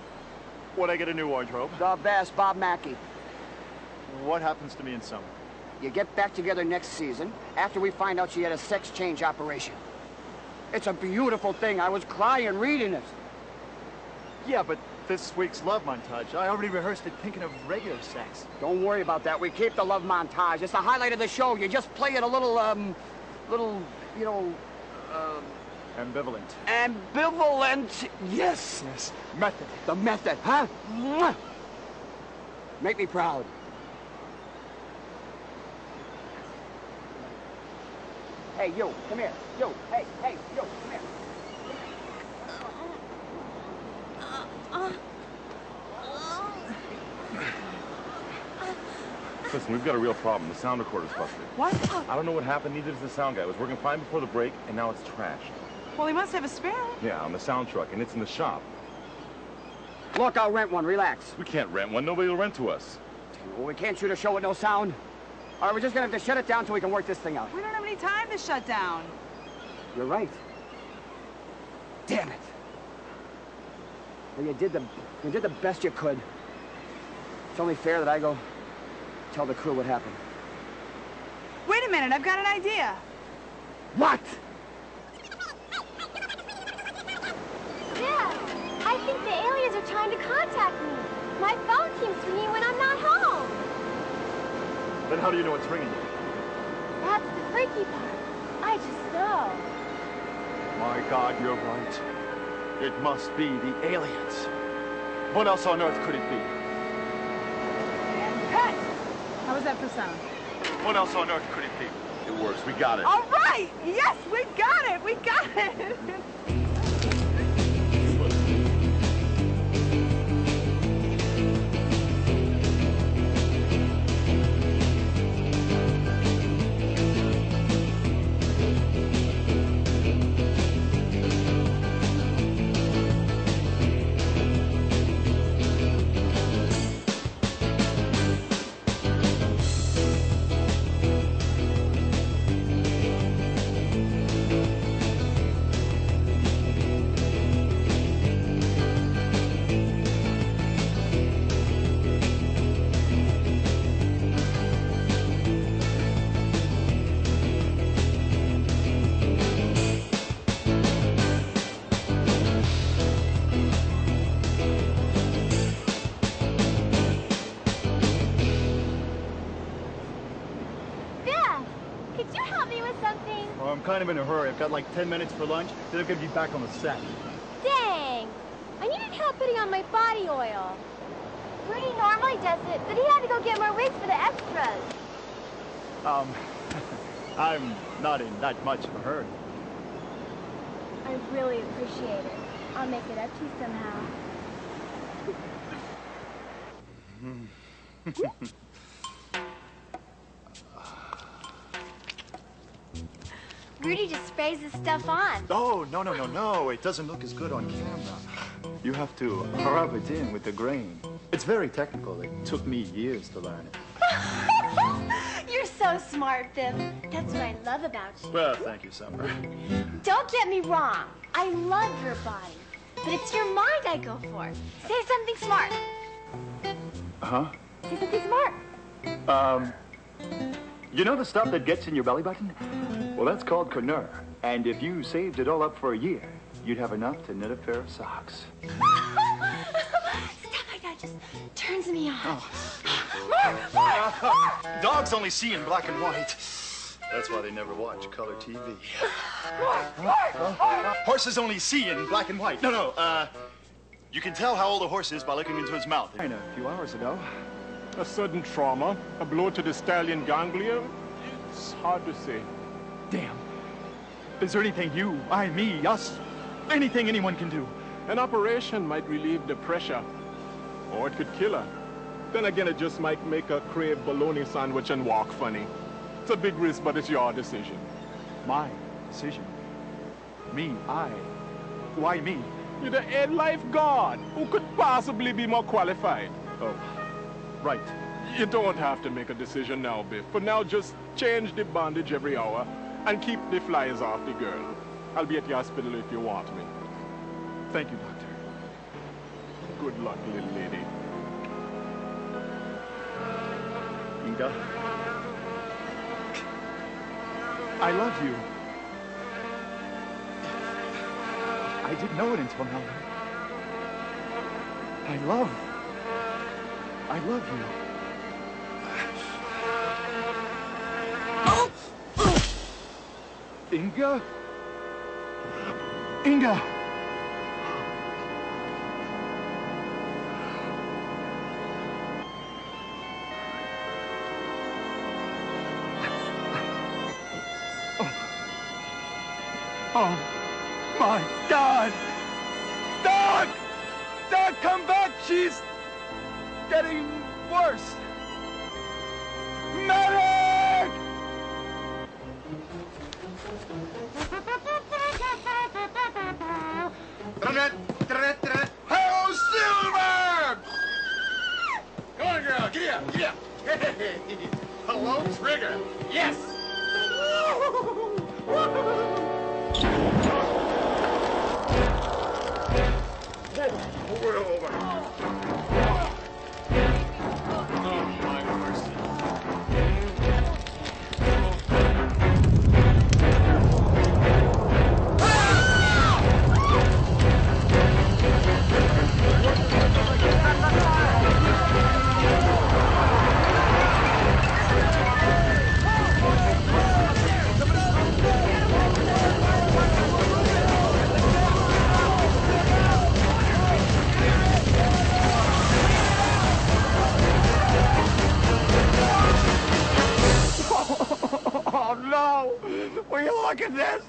Would I get a new wardrobe? The best, Bob Mackie. What happens to me in summer? You get back together next season after we find out she had a sex change operation. It's a beautiful thing. I was crying reading it. Yeah, but this week's love montage, I already rehearsed it thinking of regular sex. Don't worry about that. We keep the love montage. It's the highlight of the show. You just play it a little, um, little, you know, uh, Ambivalent. ambivalent. Yes. Yes. Method. The method, huh? Mwah. Make me proud. Hey, you, come here. You, hey, hey, you, come here. Listen, we've got a real problem. The sound recorder's busted. What? I don't know what happened. Neither does the sound guy. It was working fine before the break, and now it's trashed. Well, he must have a spare. Yeah, on the sound truck, and it's in the shop. Look, I'll rent one. Relax. We can't rent one. Nobody will rent to us. Well, we can't shoot a show with no sound. All right, we're just gonna have to shut it down so we can work this thing out. We don't have any time to shut down. You're right. Damn it. Well, you did the you did the best you could. It's only fair that I go tell the crew what happened. Wait a minute, I've got an idea. What? Yeah, I think the aliens are trying to contact me. My phone keeps ringing when I'm not home. Then how do you know it's ringing? That's the freaky part. I just know. My God, you're right. It must be the aliens. What else on earth could it be? Cut! How was that for sound? What else on earth could it be? It works. We got it. All right! Yes, we got it! We got it! [LAUGHS] kind of in a hurry. I've got like 10 minutes for lunch, then I'm gonna be back on the set. Dang! I needed help putting on my body oil. Rudy normally does it, but he had to go get more wigs for the extras. Um, [LAUGHS] I'm not in that much of a hurry. I really appreciate it. I'll make it up to you somehow. [LAUGHS] [LAUGHS] Rudy just sprays this stuff on. Oh, no, no, no, no. It doesn't look as good on camera. You have to rub it in with the grain. It's very technical. It took me years to learn it. [LAUGHS] You're so smart, Biff. That's what I love about you. Well, thank you, Summer. Don't get me wrong. I love your body. But it's your mind I go for. Say something smart. Uh-huh? Say something smart. Um, you know the stuff that gets in your belly button? Well, that's called Conner. And if you saved it all up for a year, you'd have enough to knit a pair of socks. [LAUGHS] Stuff like just turns me on. Oh. More, more, more, Dogs only see in black and white. That's why they never watch color TV. more, more, more. Horses only see in black and white. No, no, uh, you can tell how old a horse is by looking into his mouth. A few hours ago. A sudden trauma, a blow to the stallion ganglia. It's hard to say. Damn. Is there anything you, I, me, us, anything anyone can do? An operation might relieve the pressure, or it could kill her. Then again, it just might make her crave bologna sandwich and walk funny. It's a big risk, but it's your decision. My decision. Me, I. Why me? You're the head lifeguard. Who could possibly be more qualified? Oh, right. You don't have to make a decision now, Biff. For now, just change the bondage every hour And keep the flies off the girl. I'll be at the hospital if you want me. Thank you, Doctor. Good luck, little lady. Inga. I love you. I didn't know it until now. I love. I love you. Inga? Inga! Oh. oh, my God! Doc! Doc, come back! She's getting worse! Medic! Hello, Silver! Come on, girl, get up, get up. Hey, hello, Trigger. Yes. Whoa, over, Oh, no! Will you look at this?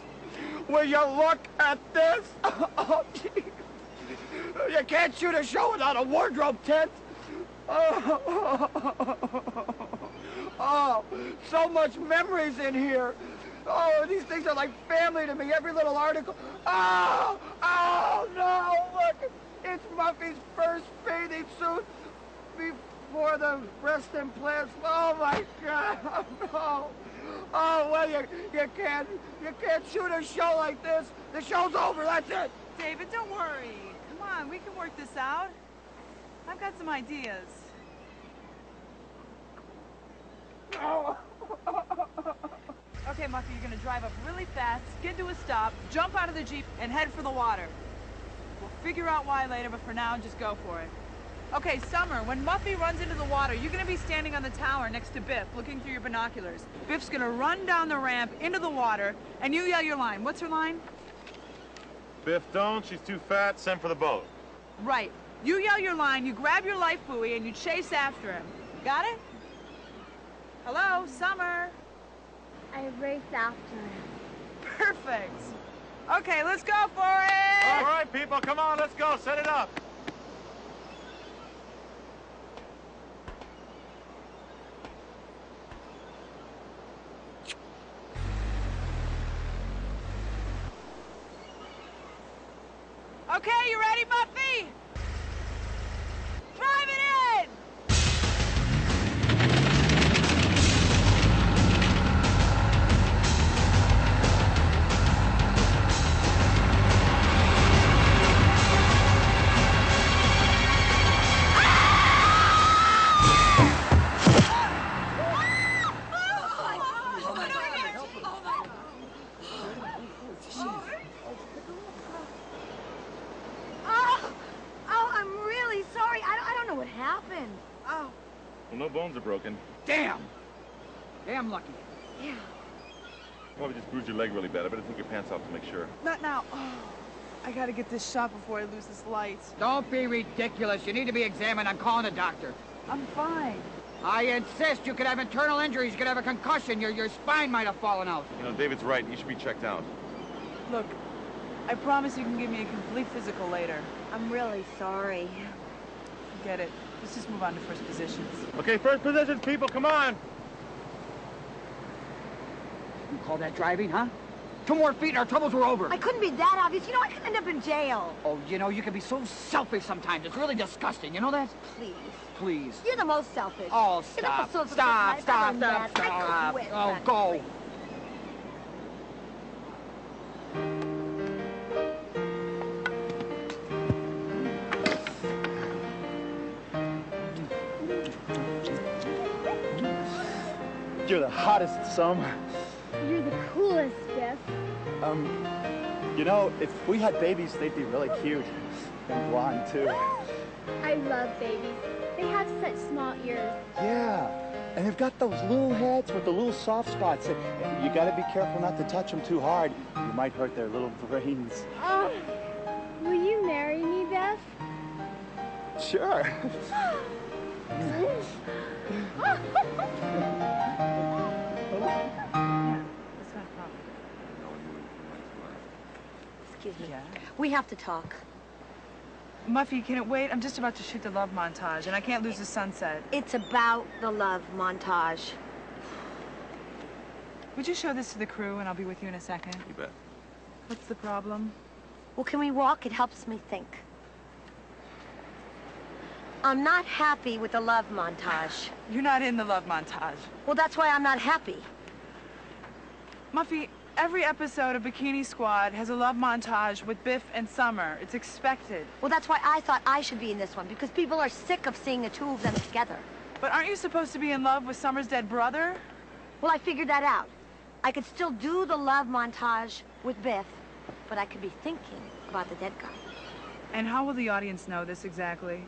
Will you look at this? Oh. [LAUGHS] You can't shoot a show without a wardrobe tent. Oh, [LAUGHS] oh, so much memories in here. Oh, these things are like family to me. Every little article. Oh, oh, no, look. It's Muffy's first bathing suit before the breast implants. Oh, my God. [LAUGHS] No. Oh, well, you, you can't, you can't shoot a show like this. The show's over, that's it. David, don't worry. Come on, we can work this out. I've got some ideas. Oh. [LAUGHS] Okay, Muffy, you're gonna drive up really fast, skid to a stop, jump out of the Jeep, and head for the water. We'll figure out why later, but for now, just go for it. Okay, Summer, when Muffy runs into the water, you're gonna be standing on the tower next to Biff, looking through your binoculars. Biff's gonna run down the ramp into the water, and you yell your line. What's her line? Biff, don't. She's too fat. Send for the boat. Right. You yell your line, you grab your life buoy, and you chase after him. Got it? Hello, Summer. I race after him. Perfect. Okay, let's go for it! All right, people, come on. Let's go. Set it up. Okay, you ready, Muffy? Drive it in! Bones are broken. Damn. Damn lucky. Yeah. Probably just bruised your leg really bad. I better take your pants off to make sure. not now. Oh, I gotta get this shot before I lose this light. Don't be ridiculous. You need to be examined. I'm calling a doctor. I'm fine. I insist. You could have internal injuries. You could have a concussion. Your, your spine might have fallen out. You know, David's right. You should be checked out. Look, I promise you can give me a complete physical later. I'm really sorry. Get it. Let's just move on to first positions. Okay, first positions, people. Come on. You call that driving, huh? Two more feet and our troubles were over. I couldn't be that obvious. You know, I could end up in jail. Oh, you know, you can be so selfish sometimes. It's really disgusting. You know that? Please. Please. You're the most selfish. Oh, You're stop. Stop, stop, stop, stop. Oh, go. quit. You're the hottest summer. You're the coolest, Biff. Um, you know, if we had babies, they'd be really cute. And blonde, too. I love babies. They have such small ears. Yeah. And they've got those little heads with the little soft spots. You gotta be careful not to touch them too hard. You might hurt their little brains. Oh, will you marry me, Biff? Sure. [GASPS] [LAUGHS] Excuse me. We have to talk. Muffy, can it wait? I'm just about to shoot the love montage, and I can't lose the sunset. It's about the love montage. Would you show this to the crew, and I'll be with you in a second? You bet. What's the problem? Well, can we walk? It helps me think. I'm not happy with the love montage. You're not in the love montage. Well, that's why I'm not happy. Muffy, every episode of Bikini Squad has a love montage with Biff and Summer. It's expected. Well, that's why I thought I should be in this one, because people are sick of seeing the two of them together. But aren't you supposed to be in love with Summer's dead brother? Well, I figured that out. I could still do the love montage with Biff, but I could be thinking about the dead guy. And how will the audience know this exactly?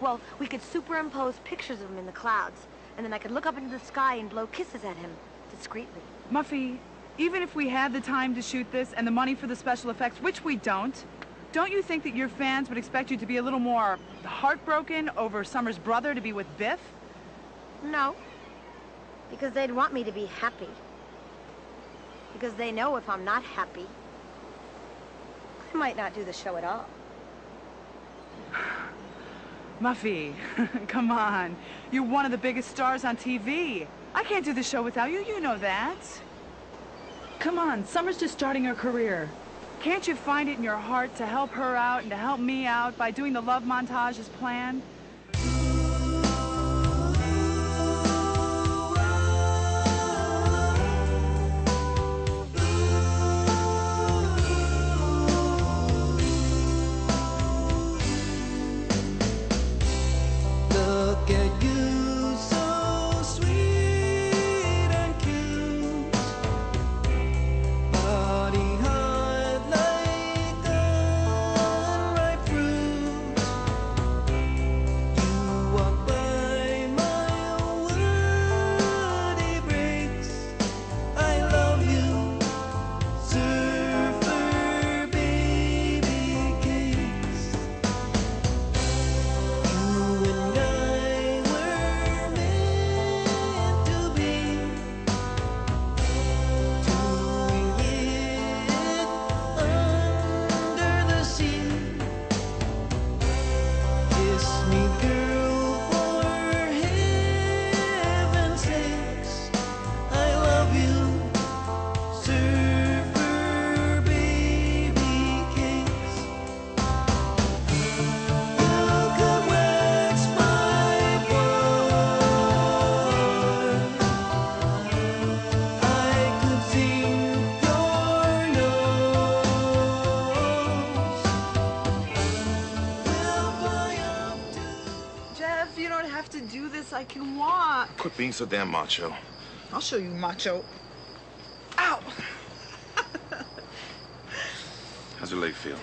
Well, we could superimpose pictures of him in the clouds, and then I could look up into the sky and blow kisses at him discreetly. Muffy, even if we had the time to shoot this and the money for the special effects, which we don't, don't you think that your fans would expect you to be a little more heartbroken over Summer's brother to be with Biff? No, because they'd want me to be happy. Because they know if I'm not happy, I might not do the show at all. [SIGHS] Muffy, [LAUGHS] come on. You're one of the biggest stars on TV. I can't do the show without you. You know that. Come on, Summer's just starting her career. Can't you find it in your heart to help her out and to help me out by doing the love montage as planned? I can walk. Quit being so damn macho. I'll show you macho. Ow! How's your leg feel?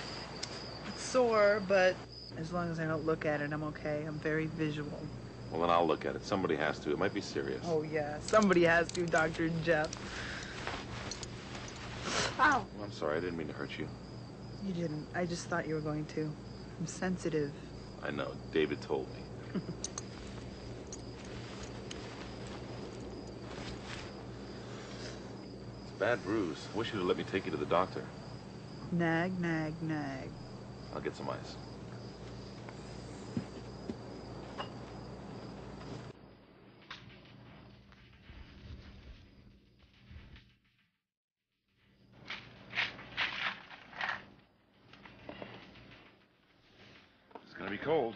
It's sore, but as long as I don't look at it, I'm okay. I'm very visual. Well, then I'll look at it. Somebody has to. It might be serious. Oh, yeah. Somebody has to, Dr. Jeff. Ow! I'm sorry. I didn't mean to hurt you. You didn't. I just thought you were going to. I'm sensitive. I know. David told me. [LAUGHS] It's a bad bruise. Wish you'd have let me take you to the doctor. Nag, nag, nag. I'll get some ice. It's gonna be cold.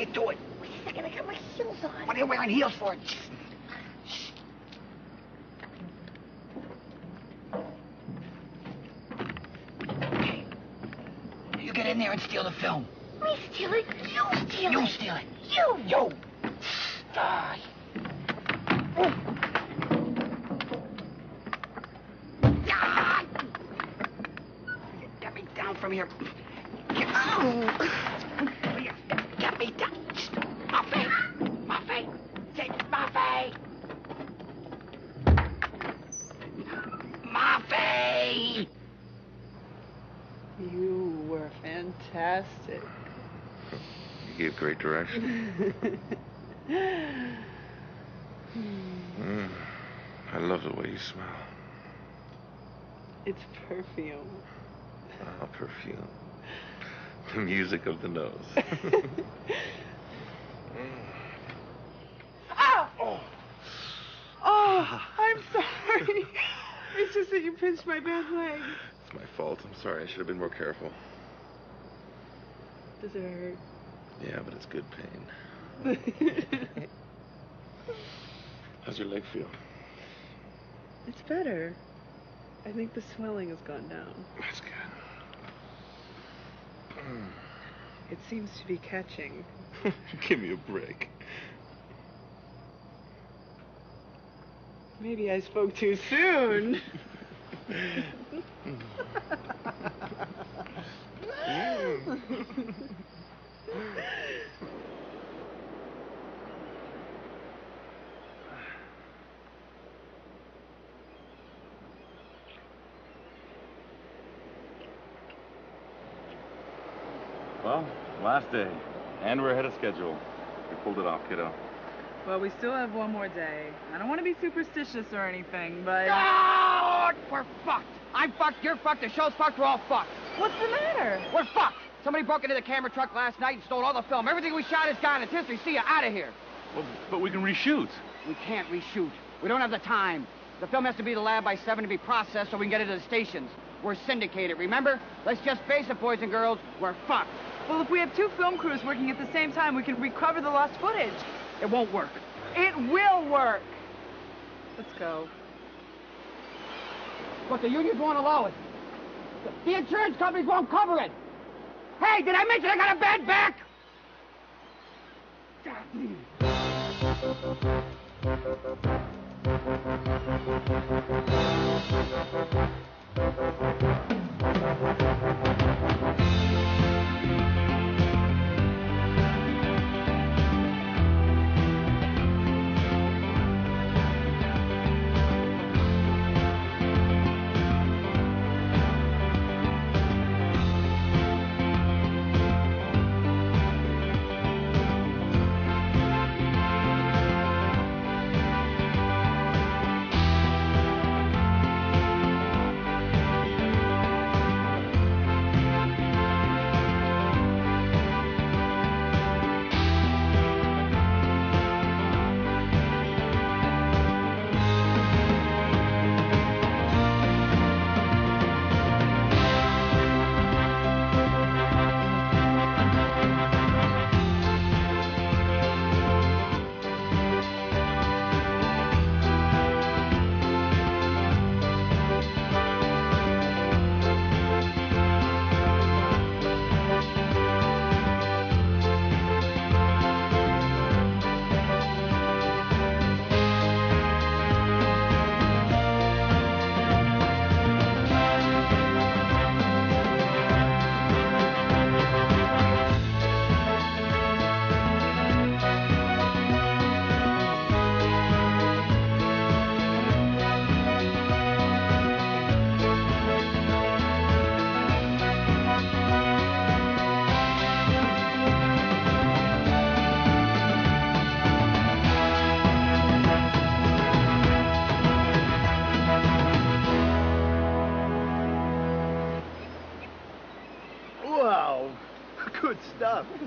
You do it? Wait a second, I get my heels on. What are you wearing heels for? Hey, you get in there and steal the film. Me steal it. You steal You it. You steal it. You. You. Die. Get me down from here. Get, get me down. Muffy. Muffy. Say Muffy. Muffy. You were fantastic. You gave great direction. [LAUGHS] Mm, I love the way you smell. It's perfume. Ah, perfume. The music of the nose. [LAUGHS] Oh! Oh, I'm sorry. [LAUGHS] It's just that you pinched my bad leg. it's my fault. I'm sorry. I should have been more careful. Does it hurt? Yeah, but it's good pain. [LAUGHS] How's your leg feel? It's better. I think the swelling has gone down. That's good. It seems to be catching. [LAUGHS] Give me a break. Maybe I spoke too soon. [LAUGHS] Well, last day. And we're ahead of schedule. We pulled it off, kiddo. well, we still have one more day. I don't want to be superstitious or anything, but. God, we're fucked. I'm fucked, you're fucked, the show's fucked, we're all fucked. What's the matter? We're fucked. Somebody broke into the camera truck last night and stole all the film. Everything we shot is gone. It's history. See you out of here. Well, but we can reshoot. We can't reshoot. We don't have the time. The film has to be in the lab by 7 to be processed so we can get it to the stations. We're syndicated, remember? Let's just face it, boys and girls. We're fucked. Well, if we have two film crews working at the same time, we can recover the lost footage. It won't work. It will work. Let's go. But the unions won't allow it. The insurance companies won't cover it. Hey, did I mention I got a bad back? Wow.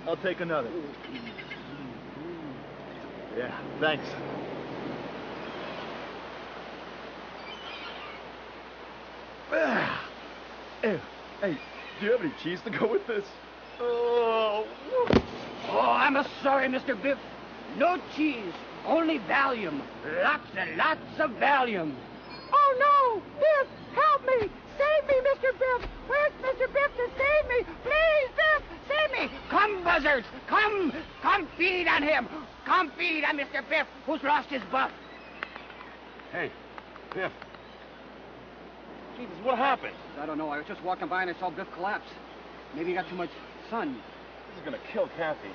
I'll take another. Yeah, thanks. [SIGHS] Hey, hey, do you have any cheese to go with this? Oh. Oh, I'm a sorry, Mr. Biff. No cheese, only Valium. Lots and lots of Valium. Oh no! Biff, help me! Save me, Mr. Biff! Where's Mr. Biff to save me? Please, Biff, save me! Come, buzzards! Come! Come feed on him! Come feed on Mr. Biff, who's lost his buff. Hey, Biff. Jesus, what happened? I don't know. I was just walking by and I saw Biff collapse. Maybe he got too much sun. This is gonna kill Kathy.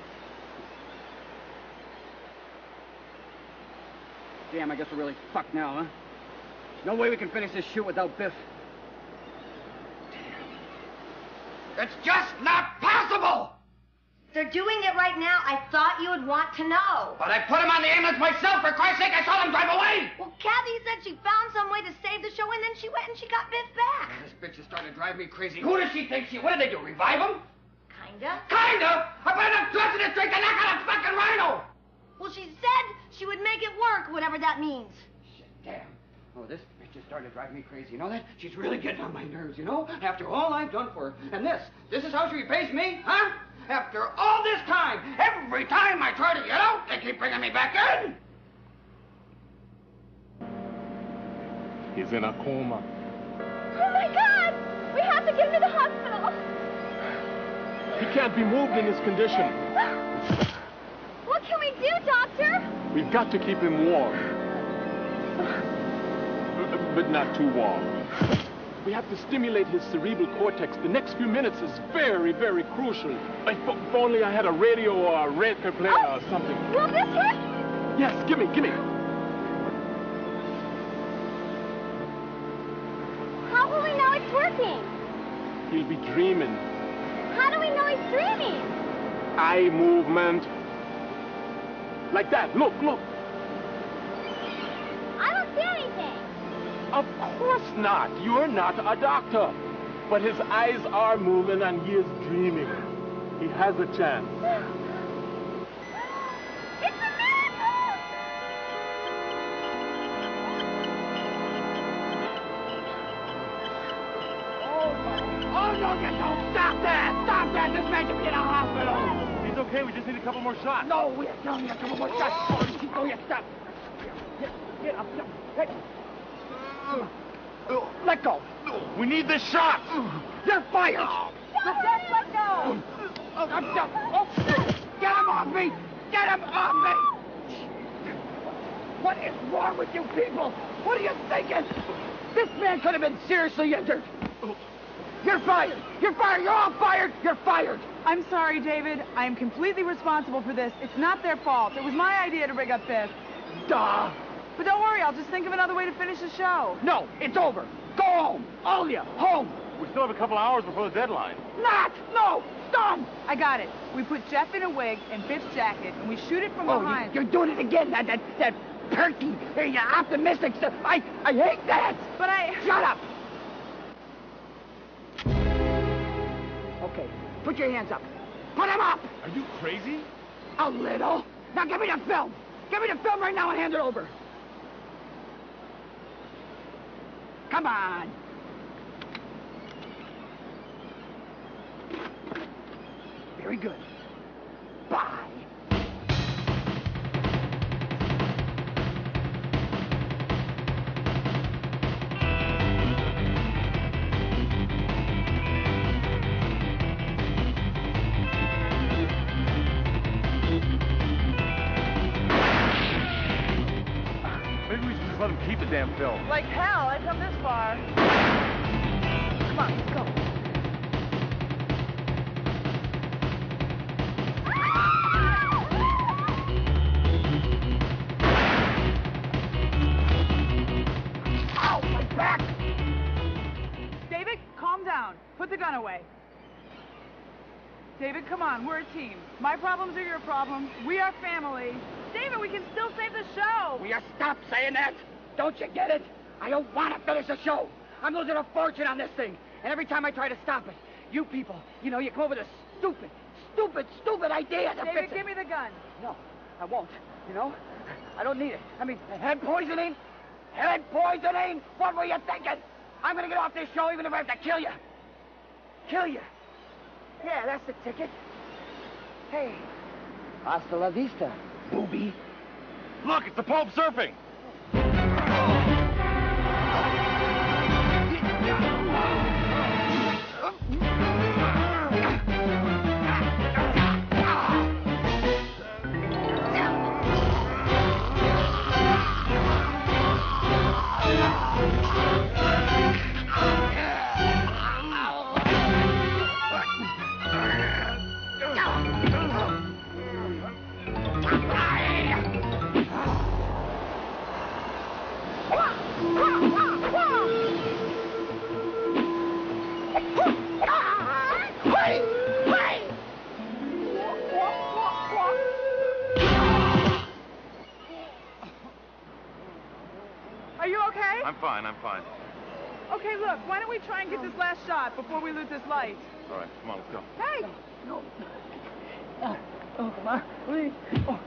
Damn, I guess we're really fucked now, huh? No way we can finish this shoot without Biff. It's just not possible! They're doing it right now. I thought you would want to know. But I put him on the ambulance myself, for Christ's sake! I saw them drive away! Well, Kathy said she found some way to save the show, and then she went and she got Biff back. This bitch is starting to drive me crazy. Who does she think she... What did they do, revive him? Kinda. Kinda? I put enough drugs in this drink to knock out a fucking rhino! Well, she said she would make it work, whatever that means. Shit, damn. Oh, this bitch is starting to drive me crazy. You know that? She's really getting on my nerves, you know? After all I've done for her. And this, this is how she repays me, huh? After all this time, every time I try to get out, they keep bringing me back in. He's in a coma. Oh my God! We have to get him to the hospital. He can't be moved in this condition. What can we do, Doctor? We've got to keep him warm. [LAUGHS] But not too warm. We have to stimulate his cerebral cortex. The next few minutes is very, very crucial. If, only I had a radio or a record player or oh, something. Will this work? Yes, gimme, gimme. How will we know it's working? He'll be dreaming. How do we know he's dreaming? Eye movement. Like that. Look, look. I don't see anything. Of course not. You're not a doctor. But his eyes are moving and he is dreaming. He has a chance. It's a miracle! Oh, no, you don't! Stop that! Stop that! This man should be in a hospital! He's okay. We just need a couple more shots. No, we have to need a couple more shots. Oh, keep going, stop. Get, get up, up. Hey. Mm. Let go. We need this shot. Mm. You're fired. Just let go! Oh, I'm done. Oh, get him off me! Get him off me! What is wrong with you people? What are you thinking? This man could have been seriously injured. You're fired. You're fired. You're all fired. You're fired. I'm sorry, David. I am completely responsible for this. It's not their fault. It was my idea to rig up this. Duh. But don't worry, I'll just think of another way to finish the show. No, it's over. Go home. All of you, home. We still have a couple hours before the deadline. Not. No. Done. I got it. We put Jeff in a wig and Biff's jacket, and we shoot it from Oh, behind. you, are doing it again. That that that perky, optimistic stuff. I I hate that. But I. Shut up. Okay, put your hands up. Put them up. Are you crazy? A little. Now give me the film. Give me the film right now and hand it over. Come on. Very good. Bye. Film. Like hell, I come this far. Come on, let's go. Ah! Ow, my back! David, calm down. Put the gun away. David, come on. We're a team. My problems are your problems. We are family. David, we can still save the show. Will you stop saying that? Don't you get it? I don't want to finish the show. I'm losing a fortune on this thing. And every time I try to stop it, you people, you know, you come up with a stupid, stupid, stupid idea to David, fix it. give me the gun. No, I won't. You know? I don't need it. I mean, head poisoning? Head poisoning? What were you thinking? I'm gonna get off this show even if I have to kill you. Kill you. Yeah, that's the ticket. Hey, Hasta la vista, booby. Look, it's the Pope surfing. Fine, I'm fine. Okay, look, why don't we try and get this last shot before we lose this light? All right, come on, let's go. Hey! No. Uh, oh, come on, please. Oh.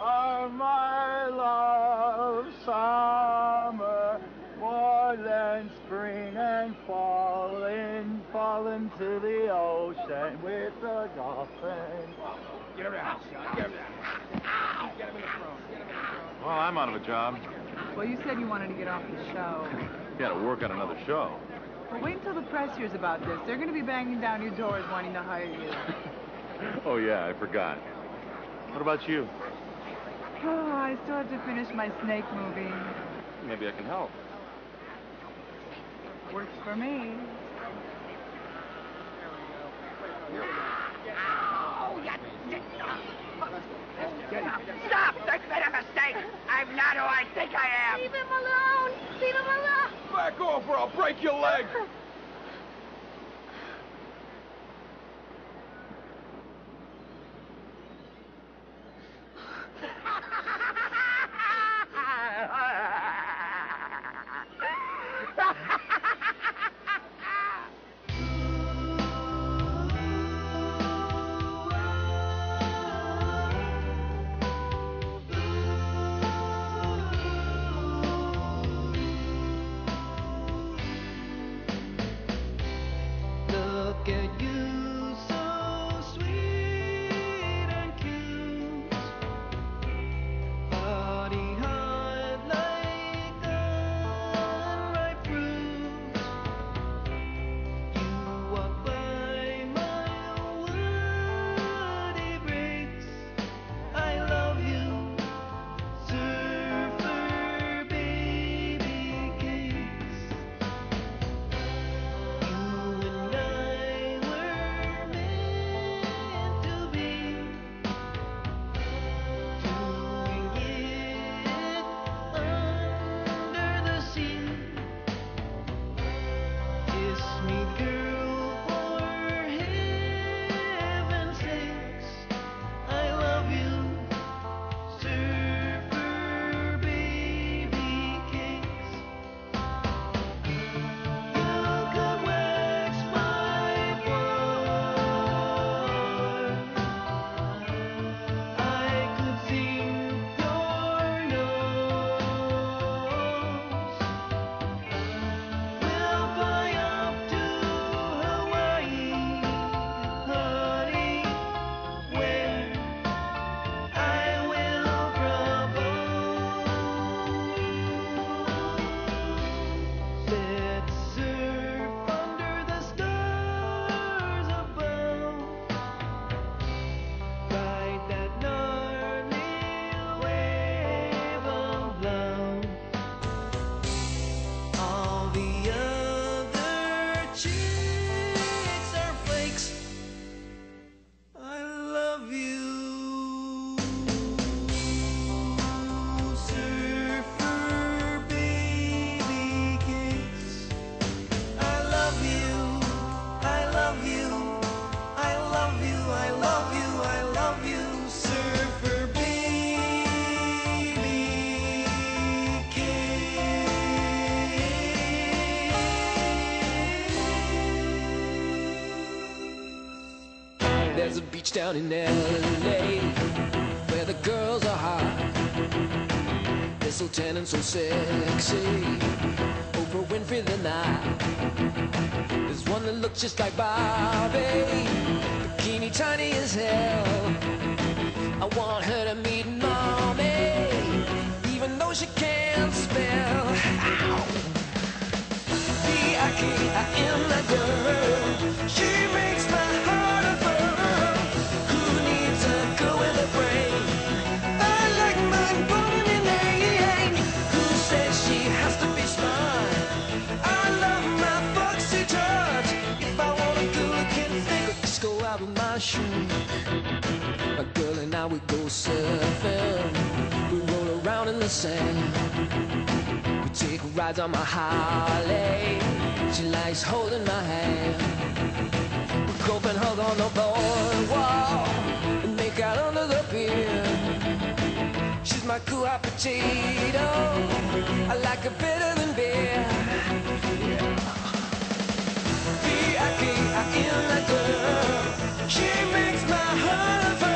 Are my love summer more than spring and falling, falling to the ocean with the dolphin. Get him out, Sean. Get him out. Get him in the throne. Get him in the throne. Well, I'm out of a job. Well, you said you wanted to get off the show. you Got to work on another show. Well, wait until the press hears about this. They're going to be banging down your doors wanting to hire you. [LAUGHS] Oh, yeah, I forgot. What about you? Oh, I still have to finish my snake movie. Maybe I can help. Works for me. Stop! That's been a mistake! I'm not who I think I am! Leave him alone! Leave him alone! Back off or I'll break your leg. Look [LAUGHS] beach down in LA where the girls are hot. Tan and so sexy. Oprah Winfrey the night. There's One that looks just like Barbie, bikini tiny as hell. I want her to meet mommy, even though she can't spell. Ow! B-I-K-I-M, that girl. She makes I, we go surfing. We roll around in the sand. We take rides on my Harley. She likes holding my hand. We cope and hug on the boardwalk and make out under the pier. She's my cool hot potato. I like her better than beer. B-I-K-I-N, that girl. She makes my heart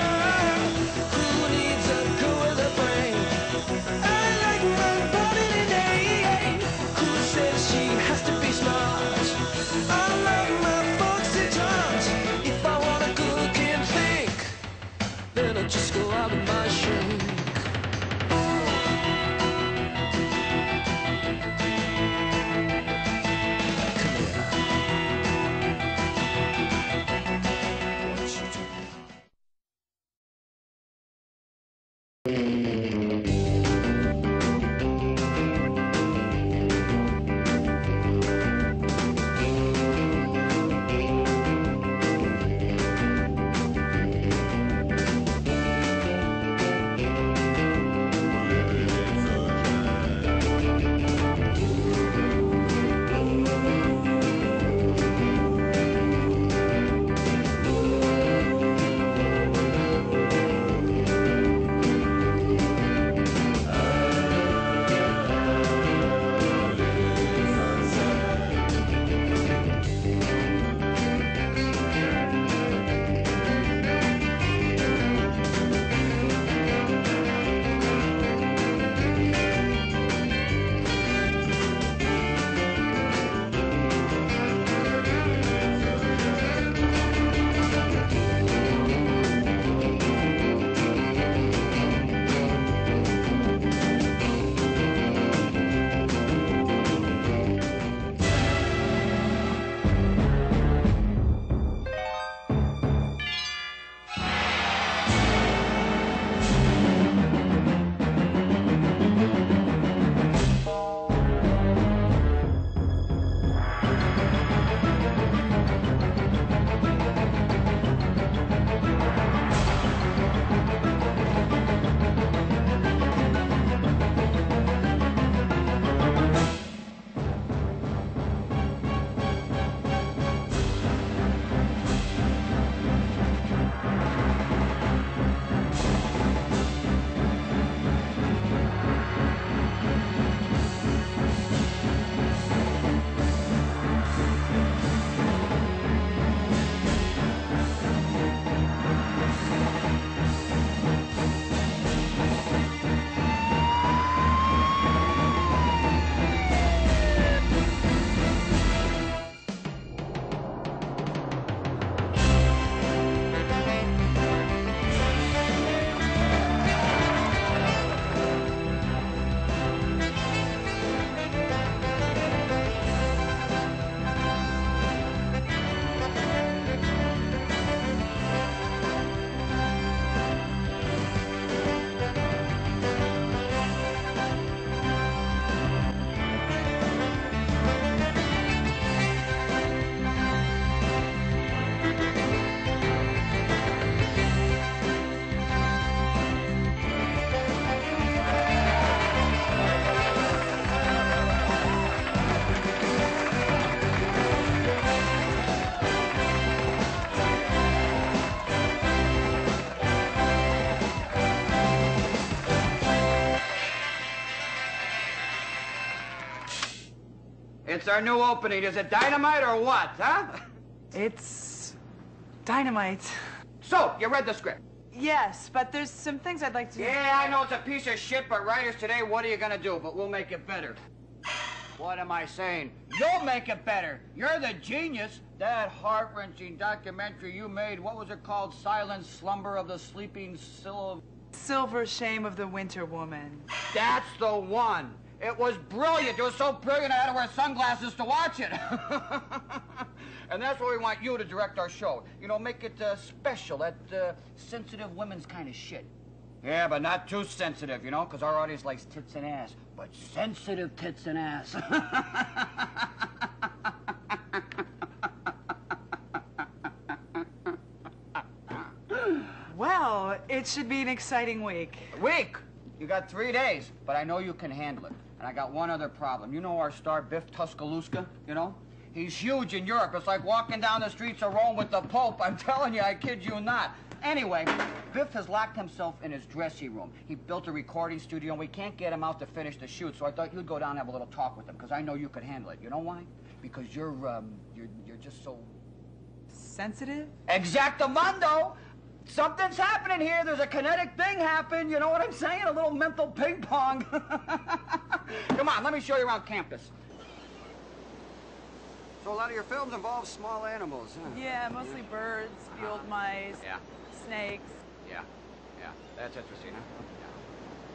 It's our new opening. Is it dynamite or what, huh? It's dynamite. So, you read the script? Yes, but there's some things I'd like to. Yeah, I know it's a piece of shit, but writers today, what are you gonna do? But we'll make it better. What am I saying? You'll make it better. You're the genius. That heart-wrenching documentary you made, what was it called? Silent Slumber of the Sleeping Sil... Silver Shame of the Winter Woman. That's the one. It was brilliant. It was so brilliant I had to wear sunglasses to watch it. [LAUGHS] and that's why we want you to direct our show. You know, make it uh, special, that uh, sensitive women's kind of shit. Yeah, but not too sensitive, you know, because our audience likes tits and ass. But sensitive tits and ass. [LAUGHS] Well, it should be an exciting week. Week? You got three days, but I know you can handle it. And I got one other problem. You know our star Biff Tuscaloosa, you know? He's huge in Europe. It's like walking down the streets of Rome with the Pope. I'm [LAUGHS] telling you, I kid you not. Anyway, Biff has locked himself in his dressing room. He built a recording studio, and we can't get him out to finish the shoot. So I thought you'd go down and have a little talk with him, because I know you could handle it. You know why? Because you're, um, you're, you're just so... Sensitive? Exactamundo! Something's happening here. There's a kinetic thing happen. You know what I'm saying? A little mental ping pong. [LAUGHS] Come on, let me show you around campus. So a lot of your films involve small animals, huh? Yeah, mostly birds, uh-huh. field mice, Yeah, snakes. yeah, yeah. That's interesting, huh?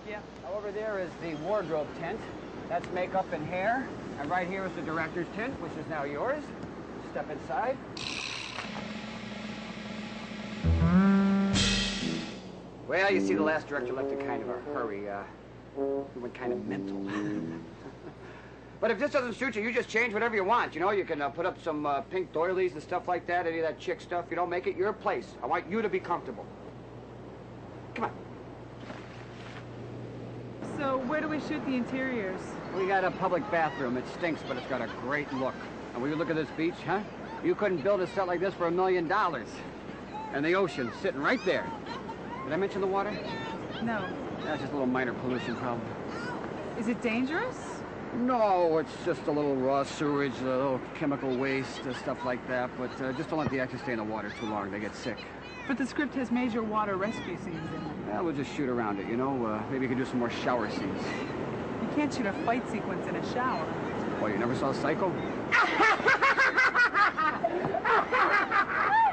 Yeah. Now, over there is the wardrobe tent. That's makeup and hair. And right here is the director's tent, which is now yours. Step inside. Well, you see, the last director left in kind of a hurry. Uh, he went kind of mental. [LAUGHS] but if this doesn't suit you, you just change whatever you want. You know, you can uh, put up some uh, pink doilies and stuff like that, any of that chick stuff. You know, make it your place. I want you to be comfortable. Come on. So where do we shoot the interiors? We got a public bathroom. It stinks, but it's got a great look. And will you look at this beach, huh? You couldn't build a set like this for a million dollars. And the ocean sitting right there. Did I mention the water? No. That's just a little minor pollution problem. Is it dangerous? No, it's just a little raw sewage, a little chemical waste, uh, stuff like that. But uh, just don't let the actors stay in the water too long. They get sick. But the script has major water rescue scenes in it. Yeah, we'll just shoot around it, you know? Uh, maybe you could do some more shower scenes. You can't shoot a fight sequence in a shower. Boy, you never saw a Psycho? [LAUGHS]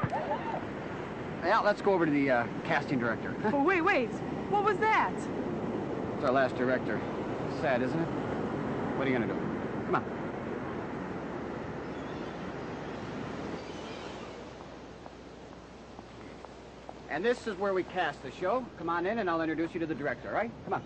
Yeah, let's go over to the uh, casting director. [LAUGHS] oh, wait, wait. What was that? It's our last director. Sad, isn't it? What are you gonna do? Come on. And this is where we cast the show. Come on in and I'll introduce you to the director, all right? Come on.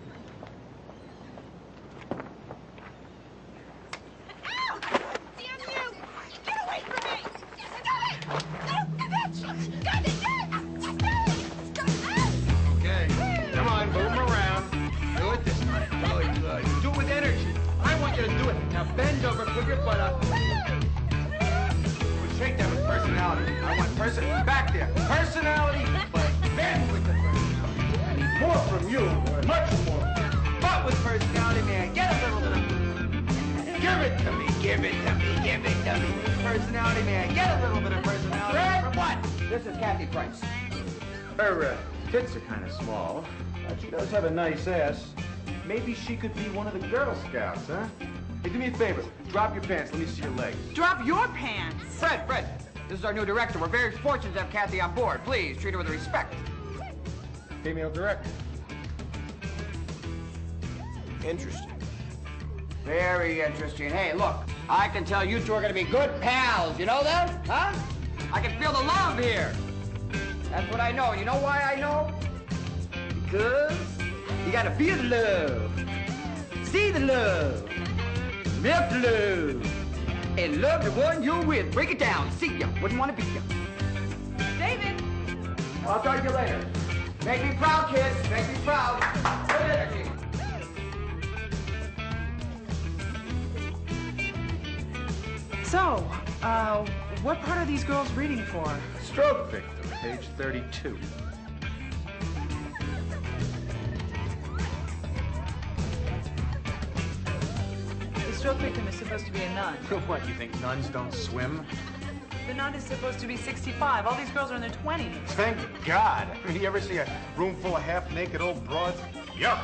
Your pants. Let me see your legs. Drop your pants. Fred, Fred, this is our new director. We're very fortunate to have Kathy on board. Please treat her with respect. Female director. Interesting. Very interesting. Hey, look, I can tell you two are going to be good pals. You know that? Huh? I can feel the love here. That's what I know. You know why I know? Because you got to feel the love, see the love, live the love, and love the one you're with. Break it down. See ya. Wouldn't want to be ya. David! I'll talk to you later. Make me proud, kids. Make me proud. Good energy. So, uh, what part are these girls reading for? Stroke victim, page 32. Stroke victim is supposed to be a nun. [LAUGHS] What, you think nuns don't swim? The nun is supposed to be 65. All these girls are in their 20s. Thank God. I [LAUGHS] mean, you ever see a room full of half-naked old broads? Yuck.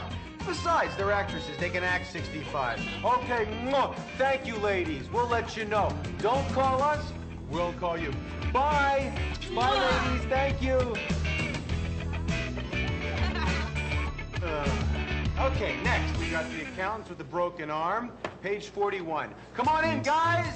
Besides, they're actresses. They can act 65. Okay, mwah. thank you, ladies. We'll let you know. Don't call us. We'll call you. Bye. Bye, ladies. Thank you. [LAUGHS] Uh, okay, next, we got the accountants with the broken arm. Page 41. Come on in, guys.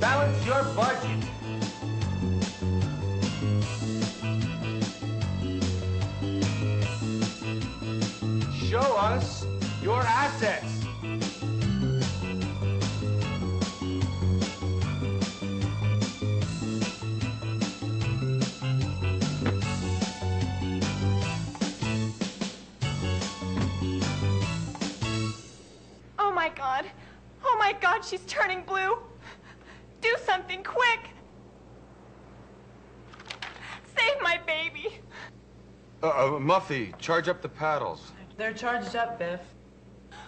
Balance your budget. Show us your assets. My god. Oh my god, she's turning blue. Do something quick. Save my baby. Uh, uh, Muffy, charge up the paddles. They're charged up, Biff.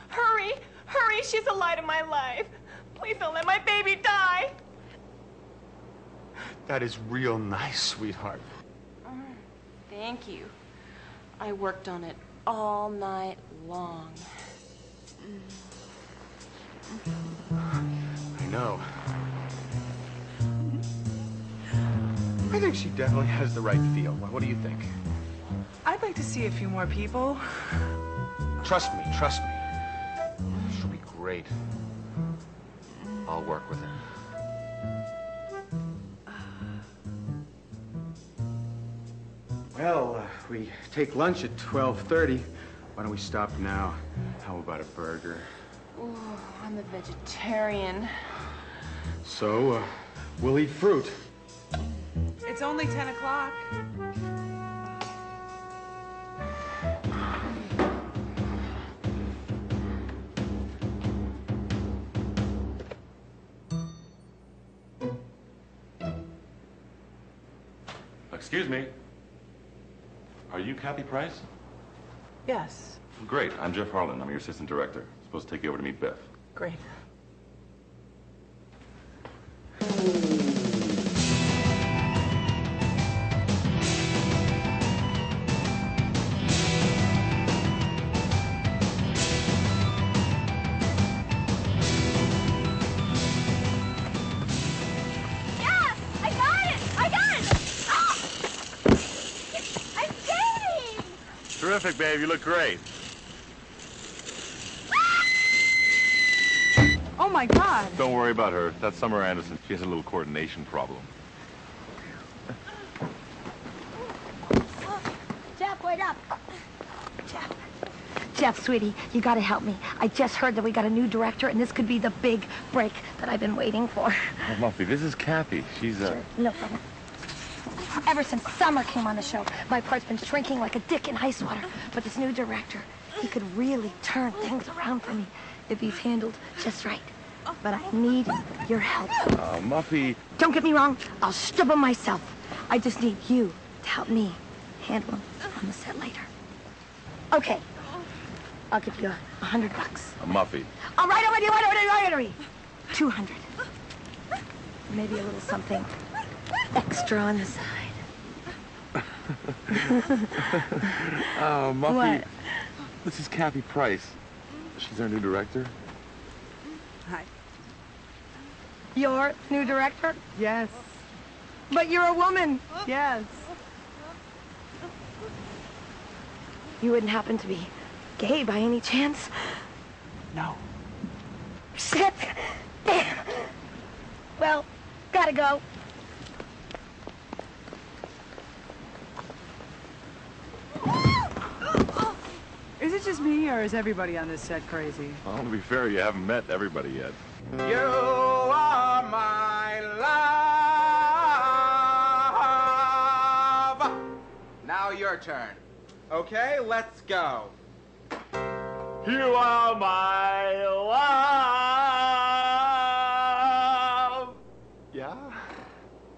Hurry, hurry, she's the light of my life. Please don't let my baby die. That is real nice, sweetheart. Thank you. I worked on it all night long. I know. I think she definitely has the right feel. What, what do you think? I'd like to see a few more people. Trust me, trust me. She'll be great. I'll work with her. Well, uh, we take lunch at 12.30. Why don't we stop now? How about a burger? Ooh, I'm a vegetarian. So, uh, we'll eat fruit. It's only 10 o'clock. Excuse me. Are you Kathy Price? Yes. Great. I'm Jeff Harlan. I'm your assistant director. I'm Supposed to take you over to meet Biff. Great. Yes! I got it! I got it! Ah! I'm skating! Terrific, babe. You look great. My God. Don't worry about her. That's Summer Anderson. She has a little coordination problem. Jeff, wait up. Jeff. Jeff, sweetie, you gotta help me. I just heard that we got a new director, and this could be the big break that I've been waiting for. Oh, Muffy, this is Kathy. She's, uh... No problem. Ever since Summer came on the show, my part's been shrinking like a dick in ice water. But this new director, he could really turn things around for me if he's handled just right. But I need your help. Uh, Muffy... Don't get me wrong, I'll strip him myself. I just need you to help me handle him on the set later. Okay. I'll give you a hundred bucks. Uh, Muffy. All right, all right, already, all right, already. Two hundred. Maybe a little something extra on the side. [LAUGHS] Oh, Muffy. What? This is Kathy Price. She's our new director. Hi. You're new director? Yes. But you're a woman. Yes. You wouldn't happen to be gay by any chance? No. Shit! Damn! Well, gotta go. Is it just me, or is everybody on this set crazy? Well, to be fair, you haven't met everybody yet. You are my love. Now your turn. Okay, let's go. You are my love. Yeah?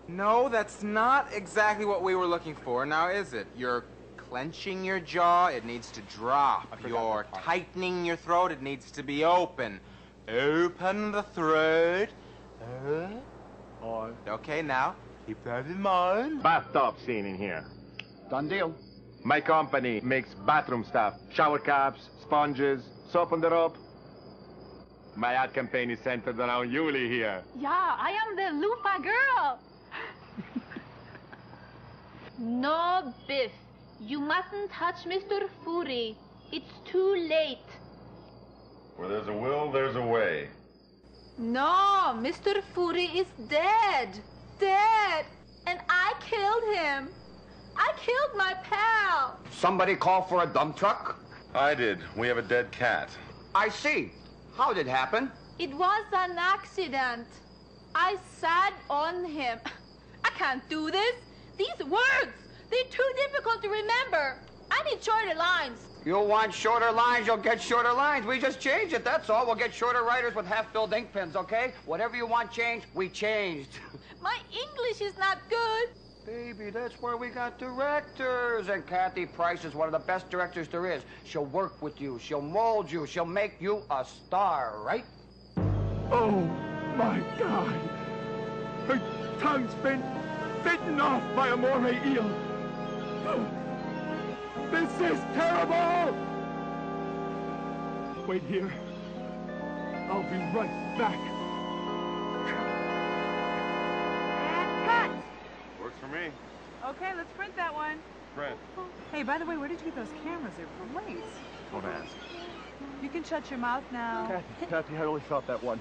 No, that's not exactly what we were looking for, now is it? You're clenching your jaw, it needs to drop. You're tightening your throat, it needs to be open. Open the throat. Uh, Okay, now, keep that in mind. Bathtub scene in here. Done deal. My company makes bathroom stuff. Shower caps, sponges, soap on the rope. My ad campaign is centered around Yuli here. Yeah, I am the loofah girl. no, Biff. You mustn't touch Mr. Fury. It's too late. Where there's a will, there's a way. No, Mr. Fury is dead. Dead. And I killed him. I killed my pal. Somebody call for a dump truck? I did. We have a dead cat. I see. How did it happen? It was an accident. I sat on him. [LAUGHS] I can't do this. These words, they're too difficult to remember. I need shorter lines. You want shorter lines, you'll get shorter lines. We just changed it, that's all. We'll get shorter writers with half-filled ink pens, okay? Whatever you want changed, we changed. [LAUGHS] My English is not good. Baby, that's where we got directors. And Kathy Price is one of the best directors there is. She'll work with you. She'll mold you. She'll make you a star, right? Oh, my God. Her tongue's been bitten off by a moray eel. Oh. This is terrible! Wait here. I'll be right back. And cut. Works for me. Okay, let's print that one. Brent, Hey, by the way, where did you get those cameras? They're great. don't ask. You can shut your mouth now. Kathy, Kathy, I really thought that one.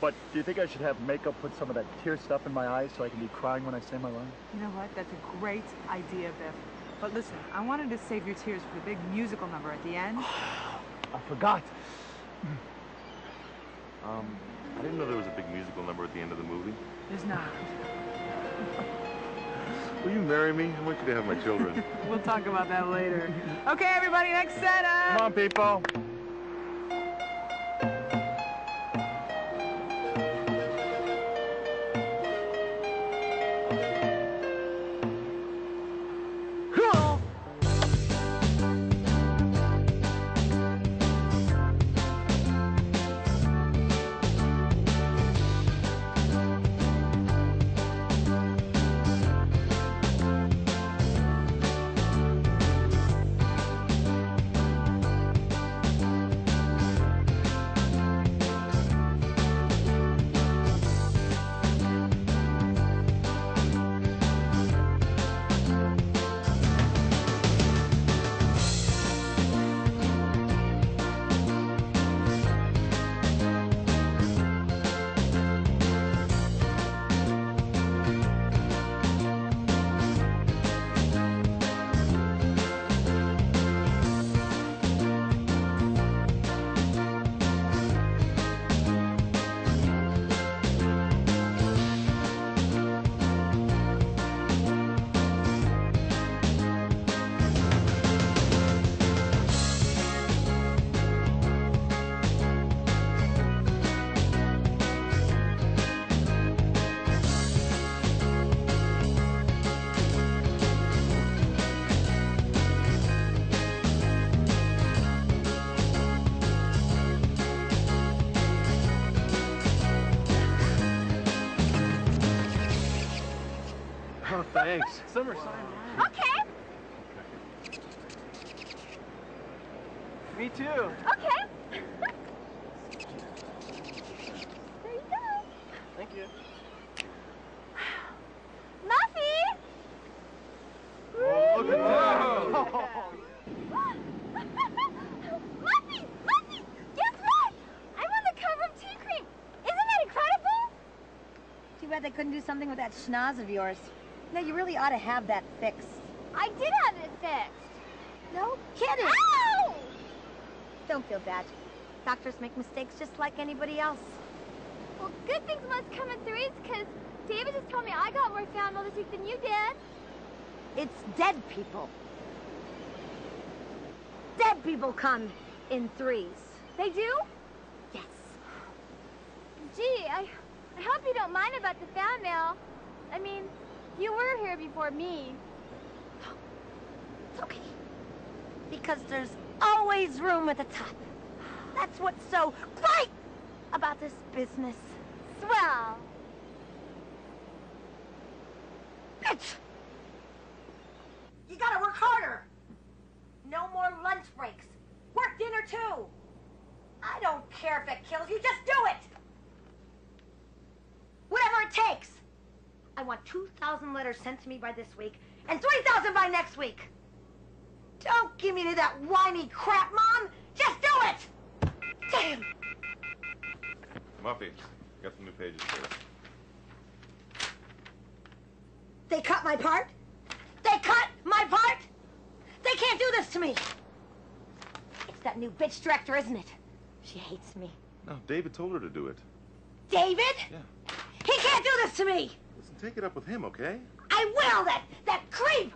But do you think I should have makeup put some of that tear stuff in my eyes so I can be crying when I say my line? You know what? That's a great idea, Biff. But listen, I wanted to save your tears for the big musical number at the end. [SIGHS] I forgot. [SIGHS] Um, I didn't know there was a big musical number at the end of the movie. There's not. [LAUGHS] Will you marry me? I want you to have my children. [LAUGHS] We'll talk about that later. Okay, everybody, next setup. Come on, people. Summer sign. Okay. Me too. Okay. there you go. Thank you. Muffy! Oh, look at that. Oh. Muffy! Muffy! Guess what? I'm on the cover of Tea Cream. Isn't that incredible? Too bad they couldn't do something with that schnoz of yours. You really ought to have that fixed. I did have it fixed. No kidding. Ow! Don't feel bad. Doctors make mistakes just like anybody else. Well, good things must come in threes, because David just told me I got more mail this week than you did. It's dead people. Dead people come in threes. They do? Yes. Gee, I, I hope you don't mind about the fan mail. I mean, you were here before me. It's okay. Because there's always room at the top. That's what's so great about this business. Swell. Bitch! You gotta work harder. No more lunch breaks. Work dinner too. I don't care if it kills you, just do it! Whatever it takes. I want 2,000 letters sent to me by this week and 3,000 by next week. Don't give me to that whiny crap, Mom. Just do it! Damn! Muffy, got some new pages here. They cut my part? They cut my part? They can't do this to me. It's that new bitch director, isn't it? She hates me. No, David told her to do it. David? Yeah. He can't do this to me. Listen, take it up with him, okay? I will, that, that creep!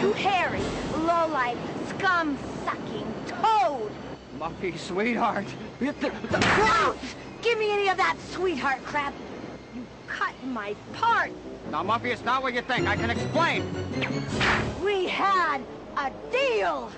You hairy, lowlife, scum-sucking toad! Muffy, sweetheart. Hit the- the- Don't give me any of that sweetheart crap. You cut my part. Now, Muffy, it's not what you think. I can explain. We had a deal.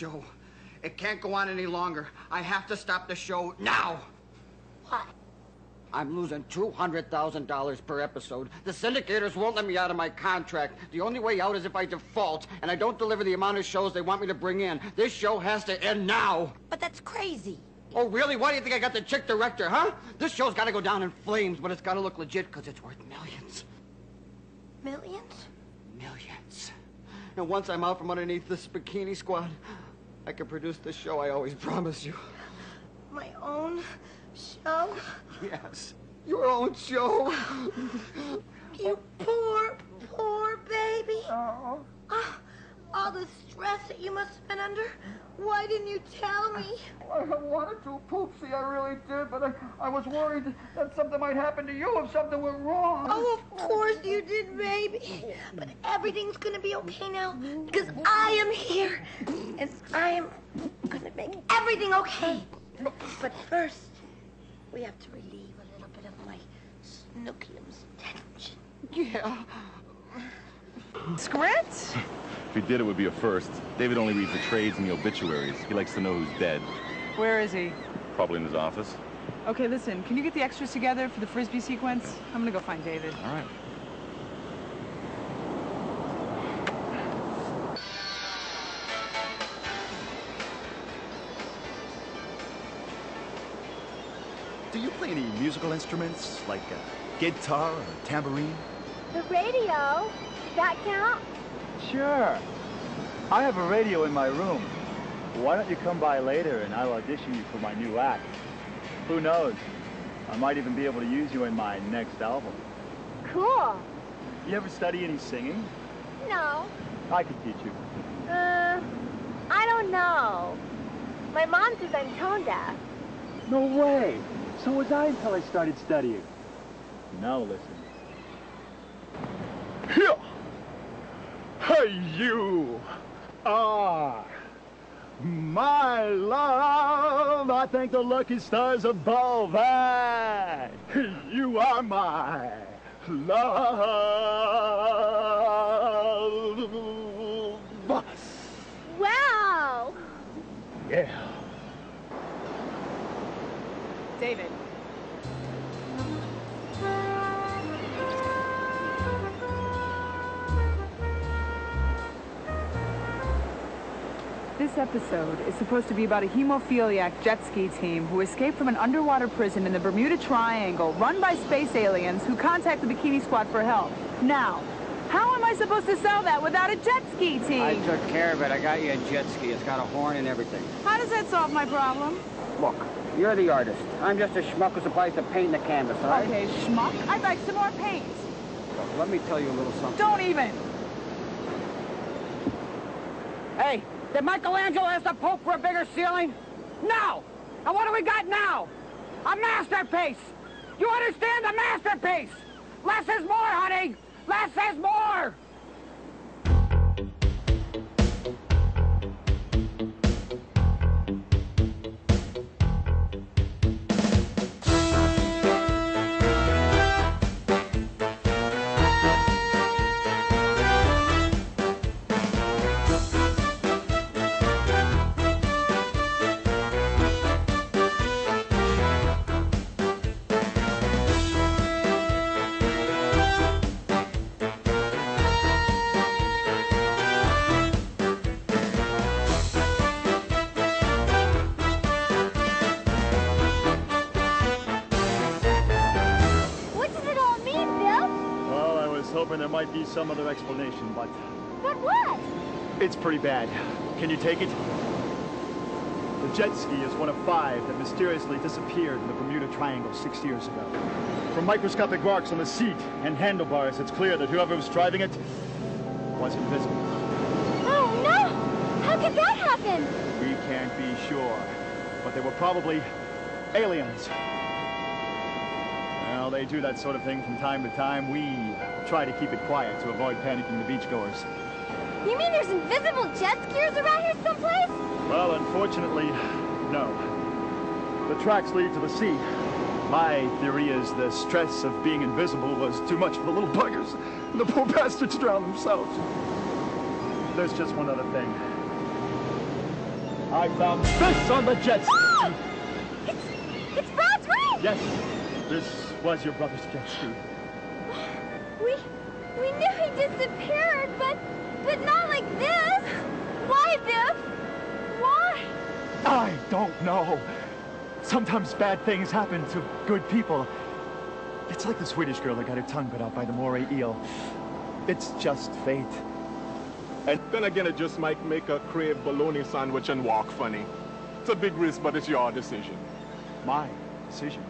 Show. It can't go on any longer. I have to stop the show now. Why? I'm losing $200,000 per episode. The syndicators won't let me out of my contract. The only way out is if I default, and I don't deliver the amount of shows they want me to bring in. This show has to end now. But that's crazy. Oh, really? Why do you think I got the chick director, huh? This show's got to go down in flames, but it's got to look legit because it's worth millions. Millions? Millions. And once I'm out from underneath this bikini squad, I can produce the show I always [LAUGHS] promised you. My own show? Yes. Your own show. [LAUGHS] You poor, poor baby. Oh. Ah, all the stress that you must have been under. Why didn't you tell me? I wanted to, Poopsie, I really did, but I, I was worried that something might happen to you if something went wrong. Oh, of course you did, baby. But everything's gonna be okay now because I am here, and I am gonna make everything okay. But first, we have to relieve a little bit of my snookium's tension. Yeah. Script? If he did, it would be a first. David only reads the trades and the obituaries. He likes to know who's dead. Where is he? Probably in his office. Okay, listen, can you get the extras together for the frisbee sequence? I'm gonna go find David. All right. Do you play any musical instruments, like a guitar or a tambourine? The radio? Does that count? Sure. I have a radio in my room. Why don't you come by later and I'll audition you for my new act? Who knows? I might even be able to use you in my next album. Cool. You ever study any singing? No. I could teach you. Uh, I don't know. My mom says I'm tone deaf. No way. So was I until I started studying. Now listen. Here. Hey, you are my love. I thank the lucky stars above. And you are my love. Wow. Yeah. David. This episode is supposed to be about a hemophiliac jet ski team who escaped from an underwater prison in the Bermuda Triangle run by space aliens who contact the Bikini Squad for help. Now, how am I supposed to sell that without a jet ski team? I took care of it. I got you a jet ski. It's got a horn and everything. How does that solve my problem? Look, you're the artist. I'm just a schmuck who supplies the paint and the canvas, all right? Okay, schmuck. I'd like some more paint. Look, let me tell you a little something. Don't even. Hey, did Michelangelo ask the Pope for a bigger ceiling? No! And what do we got now? A masterpiece! You understand the masterpiece? Less is more, honey! Less is more! Be some other explanation, but But what? it's pretty bad. Can you take it? The jet ski is one of five that mysteriously disappeared in the Bermuda Triangle six years ago. From microscopic marks on the seat and handlebars, it's clear that whoever was driving it was invisible. Oh, no! How could that happen? We can't be sure, but they were probably aliens. Well, they do that sort of thing from time to time. We try to keep it quiet to avoid panicking the beachgoers. You mean there's invisible jet skiers around here someplace? Well, unfortunately, no. The tracks lead to the sea. My theory is the stress of being invisible was too much for the little buggers, and the poor bastards drowned themselves. There's just one other thing. I found this on the jet ski! [GASPS] It's... it's Brad's ring! Yes, this was your brother's jet ski. We we knew he disappeared, but but not like this. Why, Biff? Why? I don't know. Sometimes bad things happen to good people. It's like the Swedish girl that got her tongue bit out by the moray eel. It's just fate. And then again, it just might make a crave bologna sandwich and walk funny. It's a big risk, but it's your decision. My decision?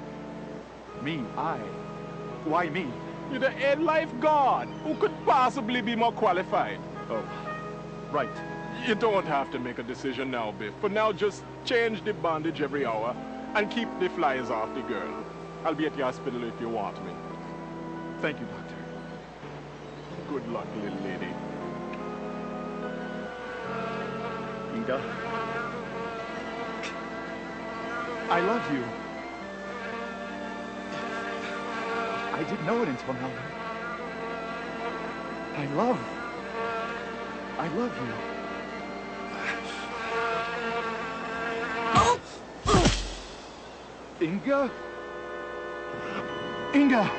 Me? I? Why me? You're the head lifeguard. Who could possibly be more qualified? Oh, right. You don't have to make a decision now, Biff. For now, just change the bandage every hour and keep the flies off the girl. I'll be at the hospital if you want me. Thank you, Doctor. Good luck, little lady. Inga. I love you. I didn't know it until now. I love. I love you. Inga? Inga!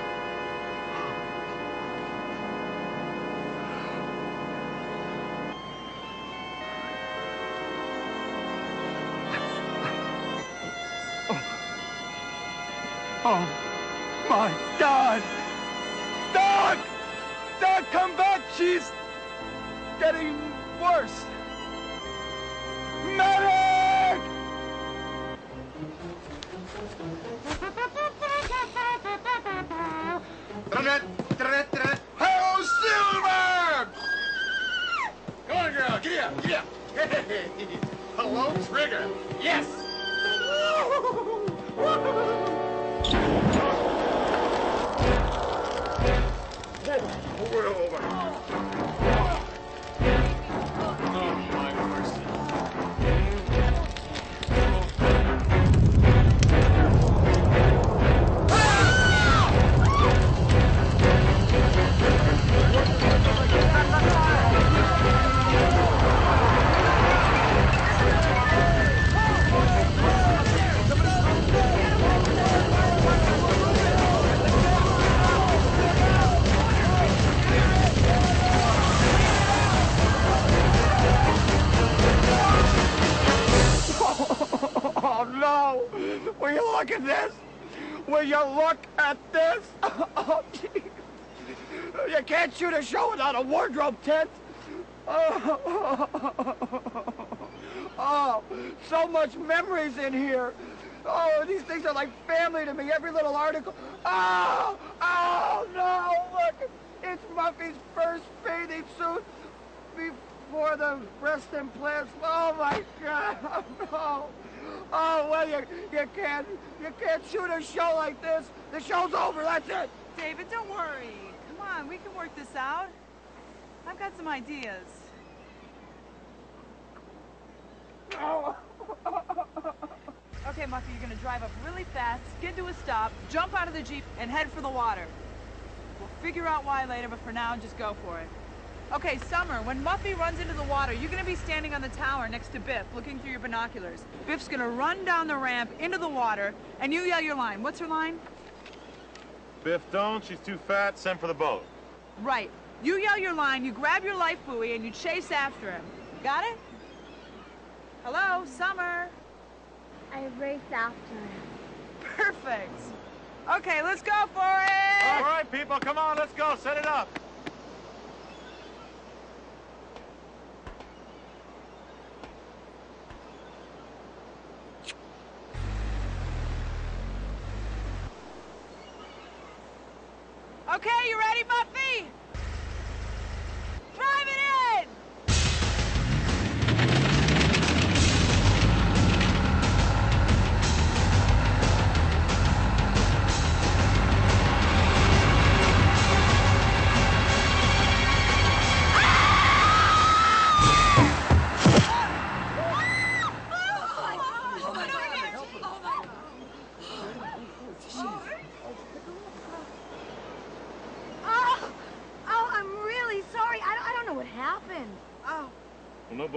Oh, oh, oh my Come back, she's getting worse. Medic! Hello, Silver! Come on, girl, get up, get up. [LAUGHS] Hello, Trigger. Yes! [LAUGHS] over. Oh, Oh, no! Will you look at this? Will you look at this? [LAUGHS] Oh. You can't shoot a show without a wardrobe tent. Oh, [LAUGHS] oh, so much memories in here. Oh, these things are like family to me. Every little article. Oh, oh no! Look, it's Muffy's first bathing suit before the breast implants. Oh my God! No. [LAUGHS] Oh, oh well, you you can't you can't shoot a show like this. The show's over. That's it. David, don't worry. Come on, we can work this out. I've got some ideas. Oh. [LAUGHS] Okay, Muffy, you're gonna drive up really fast, get to a stop, jump out of the Jeep, and head for the water. We'll figure out why later, but for now, just go for it. Okay, Summer, when Muffy runs into the water, you're gonna be standing on the tower next to Biff, looking through your binoculars. Biff's gonna run down the ramp into the water, and you yell your line. What's her line? Biff, don't. She's too fat. Send for the boat. Right. You yell your line, you grab your life buoy, and you chase after him. Got it? Hello, Summer. I race after him. Perfect. Okay, let's go for it. All right, people, come on, let's go. Set it up. Okay, you ready, Muffy? Drive it in!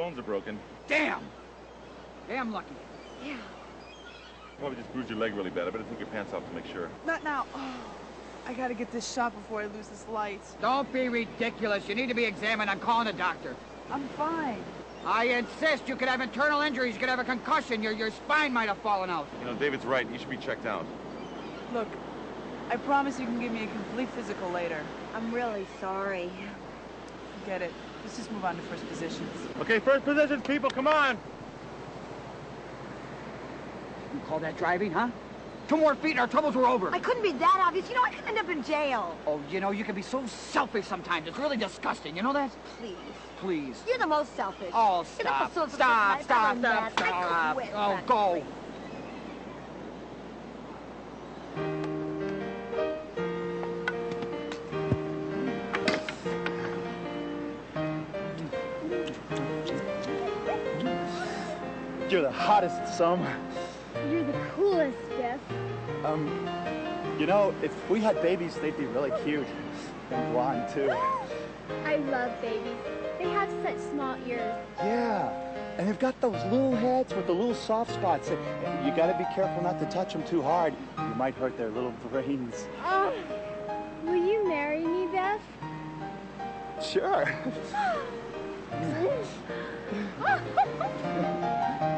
Bones are broken. Damn. Damn lucky. yeah. Probably just bruised your leg really bad. I better take your pants off to make sure. Not now. Oh, I gotta get this shot before I lose this light. Don't be ridiculous. You need to be examined. I'm calling a doctor. I'm fine. I insist. You could have internal injuries. You could have a concussion. Your your spine might have fallen out. You know, David's right. You should be checked out. Look, I promise you can give me a complete physical later. I'm really sorry. Get it. Let's just move on to first positions. Okay, first positions, people, come on. You call that driving, huh? Two more feet and our troubles were over. I couldn't be that obvious. You know, I could end up in jail. Oh, you know, you can be so selfish sometimes. It's really disgusting. You know that? Please. Please. You're the most selfish. Oh, You're the stop. most Stop, selfish. stop, I'm stop, mad. I stop. quit, Oh, practically. go. You're the hottest, Summer. You're the coolest, Biff. Um, you know, if we had babies, they'd be really cute. And blonde, too. [LAUGHS] I love babies. They have such small ears. Yeah. And they've got those little heads with the little soft spots. You gotta be careful not to touch them too hard. You might hurt their little brains. Oh, will you marry me, Biff? Sure. [GASPS] [LAUGHS] [LAUGHS]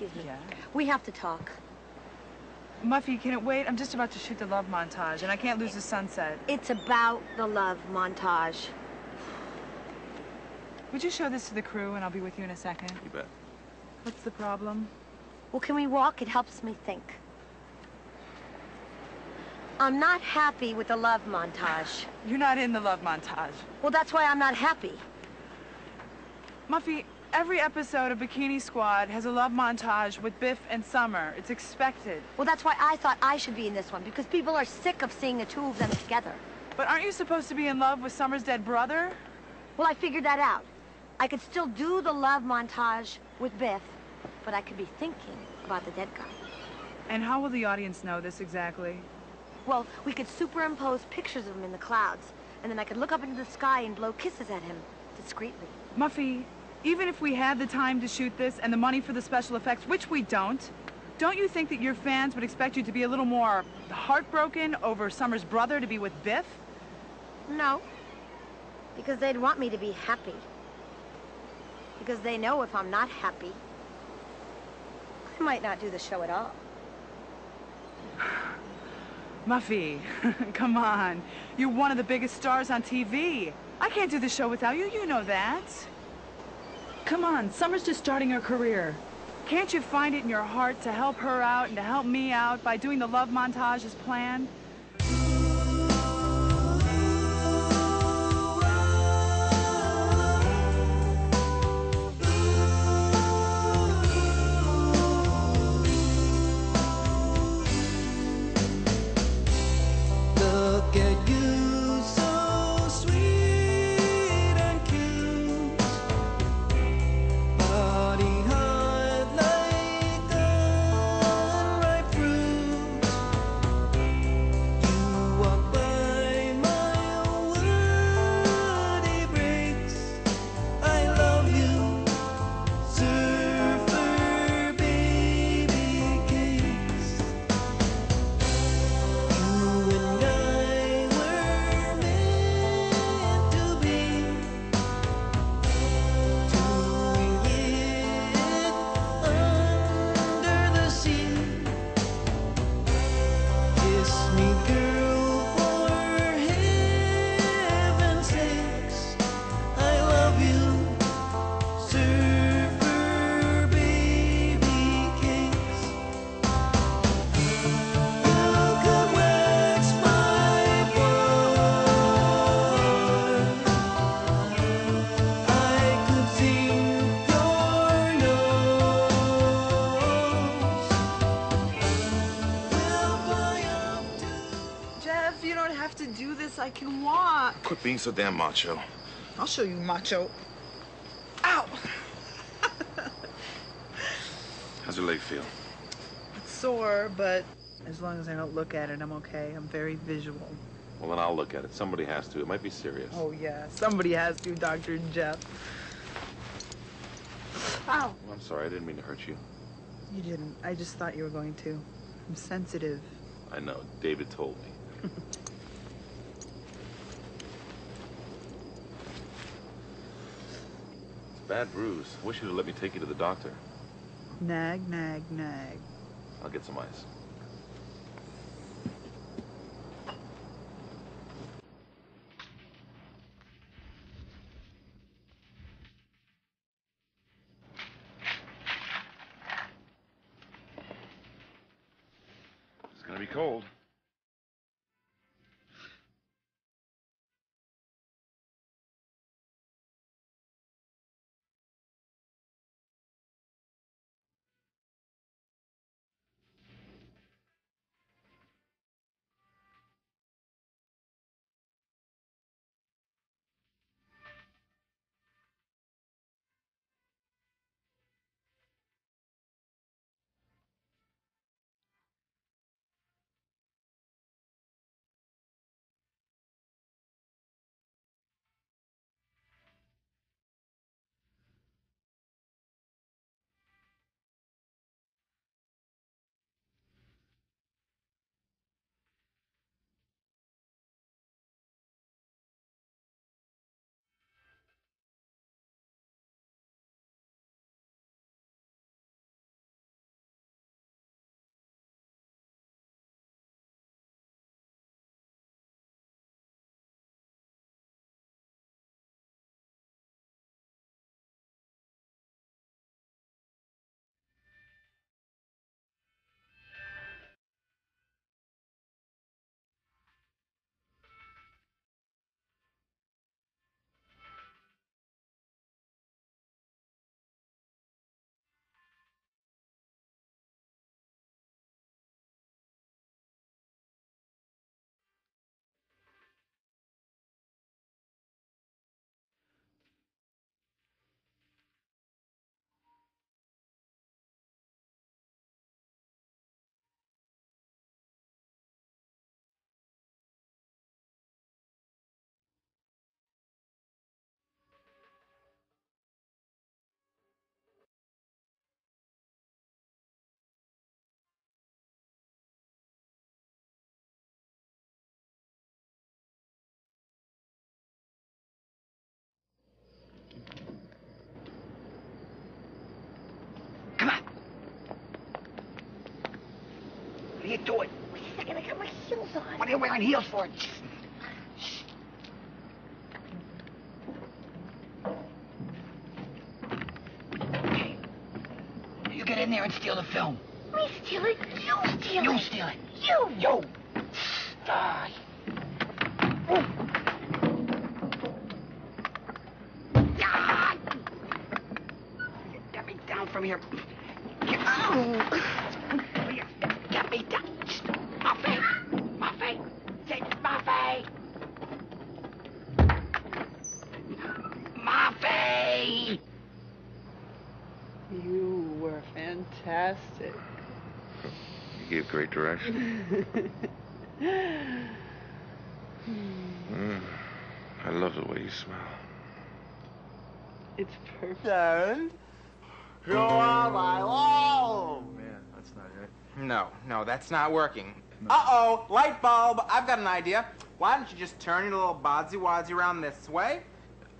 Excuse me. Yeah? We have to talk. Muffy, can it wait? I'm just about to shoot the love montage, and I can't lose the sunset. It's about the love montage. Would you show this to the crew, and I'll be with you in a second? You bet. What's the problem? Well, can we walk? It helps me think. I'm not happy with the love montage. You're not in the love montage. Well, that's why I'm not happy. Muffy, Every episode of Bikini Squad has a love montage with Biff and Summer. It's expected. Well, that's why I thought I should be in this one, because people are sick of seeing the two of them together. But aren't you supposed to be in love with Summer's dead brother? Well, I figured that out. I could still do the love montage with Biff, but I could be thinking about the dead guy. And how will the audience know this exactly? Well, we could superimpose pictures of him in the clouds, and then I could look up into the sky and blow kisses at him discreetly. Muffy, even if we had the time to shoot this and the money for the special effects, which we don't, don't you think that your fans would expect you to be a little more heartbroken over Summer's brother to be with Biff? No, because they'd want me to be happy. Because they know if I'm not happy, I might not do the show at all. [SIGHS] [SIGHS] [SIGHS] Muffy, [LAUGHS] come on. You're one of the biggest stars on TV. I can't do the show without you. You know that. Come on, Summer's just starting her career. Can't you find it in your heart to help her out and to help me out by doing the love montage as planned? Can walk. Quit being so damn macho. I'll show you, macho. Ow! How's your leg feel? It's sore, but as long as I don't look at it, I'm okay. I'm very visual. Well, then I'll look at it. Somebody has to. It might be serious. Oh, yeah. Somebody has to, Dr. Jeff. Ow! Well, I'm sorry. I didn't mean to hurt you. You didn't. I just thought you were going to. I'm sensitive. I know. David told me. [LAUGHS] it's a bad bruise. Wish you'd let me take you to the doctor. Nag, nag, nag. I'll get some ice. It's gonna be cold. You do it. Wait a second, I got my heels on. What are you wearing heels for? Okay. You get in there and steal the film. Me steal it, you steal You it. You steal it. You. You. Die. Ah! Get me down from here. Get, get me down. Muffy. Muffy. Say Muffy. Muffy. You were fantastic. You gave great direction. [LAUGHS] Mm, I love the way you smell. It's perfect. Darren, you are my love. Man, that's not it. No, no, that's not working. Uh-oh, light bulb. I've got an idea. Why don't you just turn your little bodsy wadsy around this way?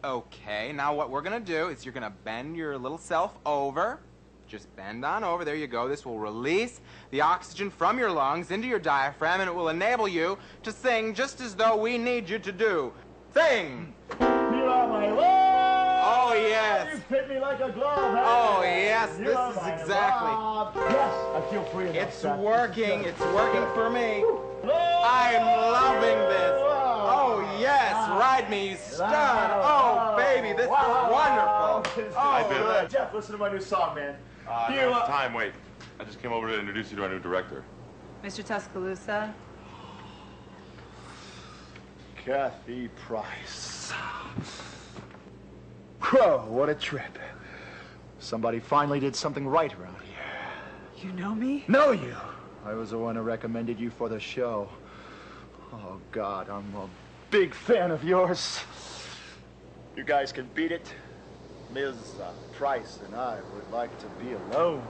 Okay, now what we're gonna do is you're gonna bend your little self over. Just bend on over. There you go. This will release the oxygen from your lungs into your diaphragm, and it will enable you to sing just as though we need you to do. Sing! You are my love. Oh, yes. You fit me like a glove. hey? Oh, yes, You this is exactly- love. Yes, I feel free enough. It's Seth. working. It's working for me. I'm loving this. Oh, yes. Ah. Ride me, stun. Oh, baby, this is wonderful. This is Hi, good. Bill. Jeff, listen to my new song, man. Uh, You, no, uh, time, wait. I just came over to introduce you to our new director. Mr. Tuscaloosa? Kathy Price. Whoa, what a trip. Somebody finally did something right around here. You know me? Know you. I was the one who recommended you for the show. Oh, God, I'm a big fan of yours. You guys can beat it. Ms. uh, Price and I would like to be alone.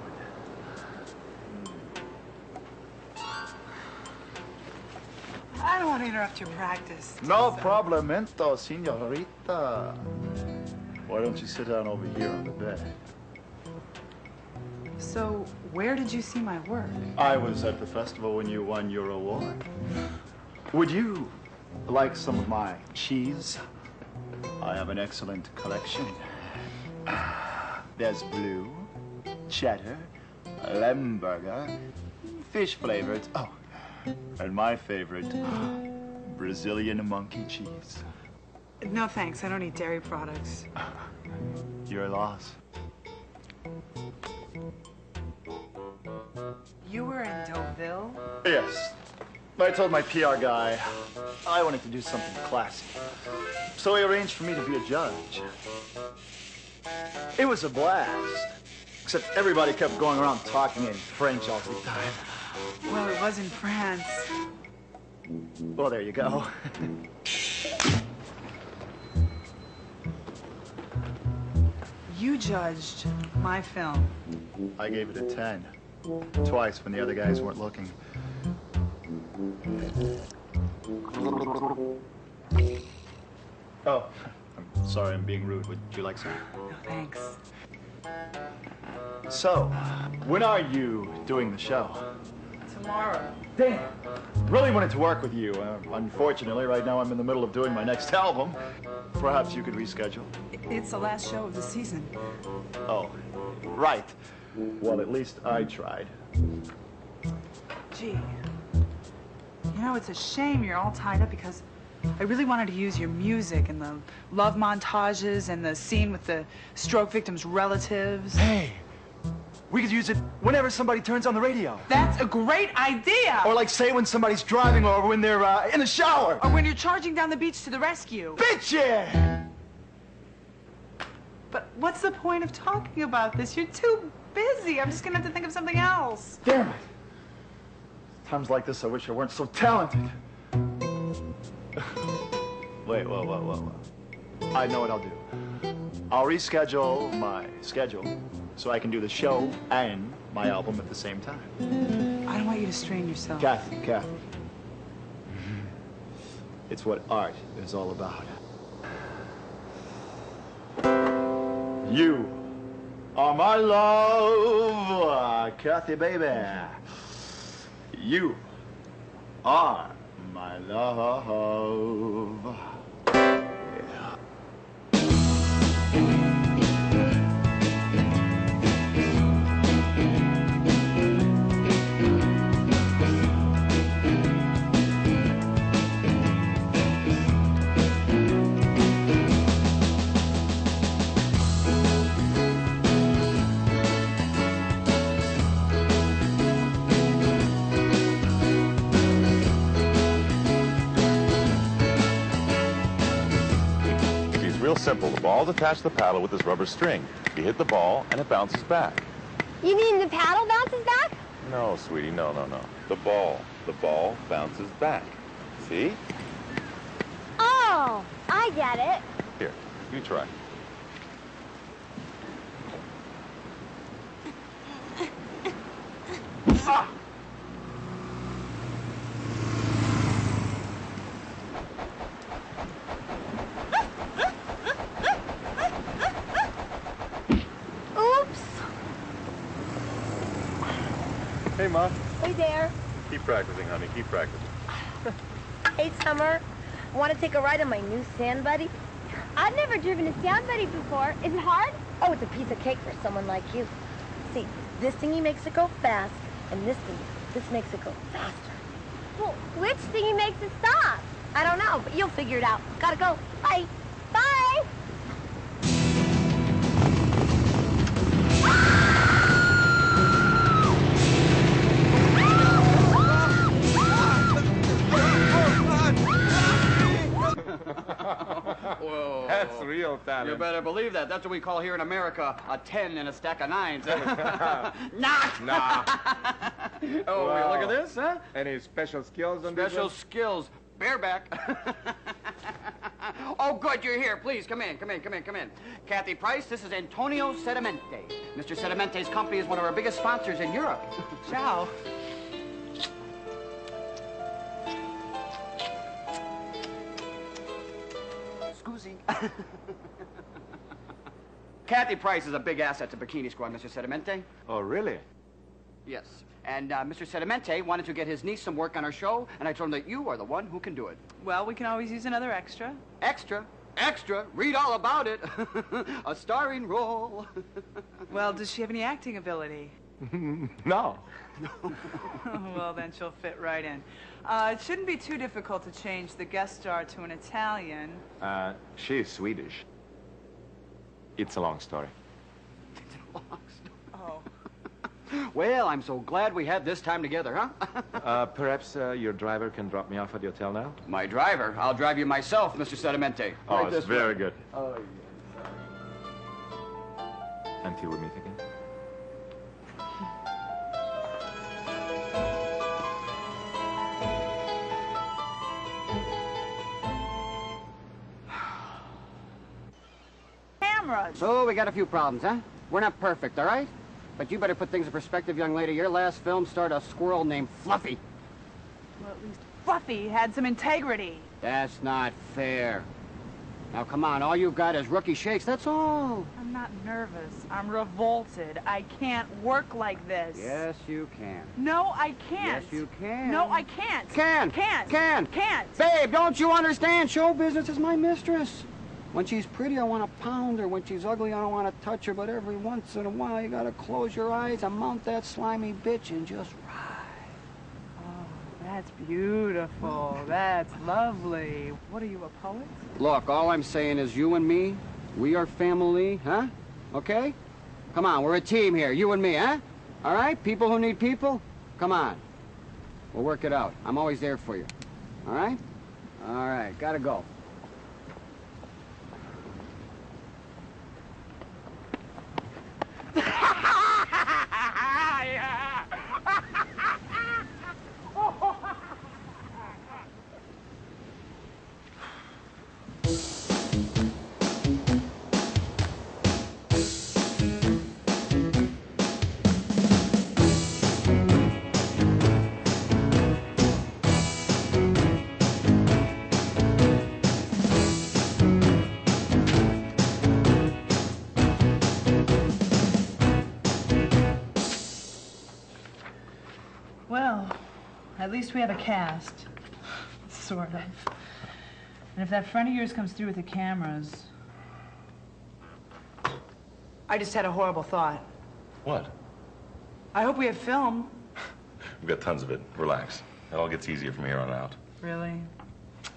I don't want to interrupt your practice. No problemento, senorita. Why don't you sit down over here on the bed? So, where did you see my work? I was at the festival when you won your award. Would you like some of my cheese? I have an excellent collection. There's blue, cheddar, Limburger, fish flavored. Oh, and my favorite, Brazilian monkey cheese. No thanks, I don't eat dairy products. Your loss. You were in Deauville? Yes. I told my PR guy I wanted to do something classy. So he arranged for me to be a judge. It was a blast. Except everybody kept going around talking in French all the time. Well, it was in France. Well, there you go. You judged my film. I gave it a 10. Twice when the other guys weren't looking. Oh, I'm sorry I'm being rude. Would you like some? Thanks. So, when are you doing the show? Tomorrow. Damn. Really wanted to work with you. Uh, unfortunately, right now I'm in the middle of doing my next album. Perhaps you could reschedule. It's the last show of the season. Oh, right. Well, at least I tried. Gee. You know, it's a shame you're all tied up because I really wanted to use your music and the love montages and the scene with the stroke victims' relatives. Hey, we could use it whenever somebody turns on the radio. That's a great idea! Or like say when somebody's driving or when they're uh, in the shower. Or when you're charging down the beach to the rescue. Bitch, yeah! But what's the point of talking about this? You're too busy. I'm just gonna have to think of something else. Damn it. Times like this, I wish I weren't so talented. [LAUGHS] Wait, whoa, whoa, whoa, whoa. I know what I'll do. I'll reschedule my schedule so I can do the show and my album at the same time. I don't want you to strain yourself. Kathy, Kathy. It's what art is all about. You are my love, Kathy, baby. You are my love. Real simple. The ball's attached to the paddle with this rubber string. You hit the ball, and it bounces back. You mean the paddle bounces back? No, sweetie, no, no, no. The ball. The ball bounces back. See? Oh, I get it. Here, you try. Ah! Hey, Ma. Hey there. Keep practicing, honey. Keep practicing. [LAUGHS] Hey, Summer. Want to take a ride on my new sand buddy? I've never driven a sand buddy before. Is it hard? Oh, it's a piece of cake for someone like you. See, this thingy makes it go fast, and this thing, this makes it go faster. Well, which thingy makes it stop? I don't know, but you'll figure it out. Gotta go. Bye. Bye. That's real talent. You better believe that. That's what we call here in America a 10 and a stack of nines. Not! [LAUGHS] [LAUGHS] Nah. [LAUGHS] Oh, Wow. look at this, huh? Any special skills on this Special skills. Bareback. oh, good, you're here. Please, come in, come in, come in, come in. Kathy Price, this is Antonio Sedamente. Mr. Sedimente's company is one of our biggest sponsors in Europe. Ciao. Scusi. [LAUGHS] Kathy Price is a big asset to Bikini Squad, Mr. Sedimente. Oh, really? Yes. And uh, Mr. Sedimente wanted to get his niece some work on our show, and I told him that you are the one who can do it. Well, we can always use another extra. Extra, extra, read all about it. [LAUGHS] a starring role. [LAUGHS] Well, does she have any acting ability? no. well, then she'll fit right in. Uh, it shouldn't be too difficult to change the guest star to an Italian. Uh, she is Swedish. It's a long story. [LAUGHS] Oh. [LAUGHS] well, I'm so glad we had this time together, huh? [LAUGHS] uh, perhaps uh, your driver can drop me off at the hotel now? My driver. I'll drive you myself, Mr. Sedimente. Oh, Right it's this way. very good. Oh, Until we meet again. Cameras. So we got a few problems, huh? We're not perfect, all right? But you better put things in perspective, young lady. Your last film starred a squirrel named Fluffy. Well, at least Fluffy had some integrity. That's not fair. Now, come on. All you've got is rookie shakes. That's all. I'm not nervous. I'm revolted. I can't work like this. Yes, you can. No, I can't. Yes, you can. No, I can't. Can. Can't. Can. Can't. Babe, don't you understand? Show business is my mistress. When she's pretty, I want to pound her. When she's ugly, I don't want to touch her. But every once in a while, you got to close your eyes and mount that slimy bitch and just ride. Oh, That's beautiful. That's lovely. What are you, a poet? Look, all I'm saying is you and me, we are family, huh? Okay? Come on, we're a team here, you and me, huh? All right? People who need people, come on. We'll work it out. I'm always there for you. All right? All right, gotta go. At least we have a cast. Sort of. And if that friend of yours comes through with the cameras. I just had a horrible thought. What? I hope we have film. [LAUGHS] We've got tons of it. Relax. It all gets easier from here on out. Really?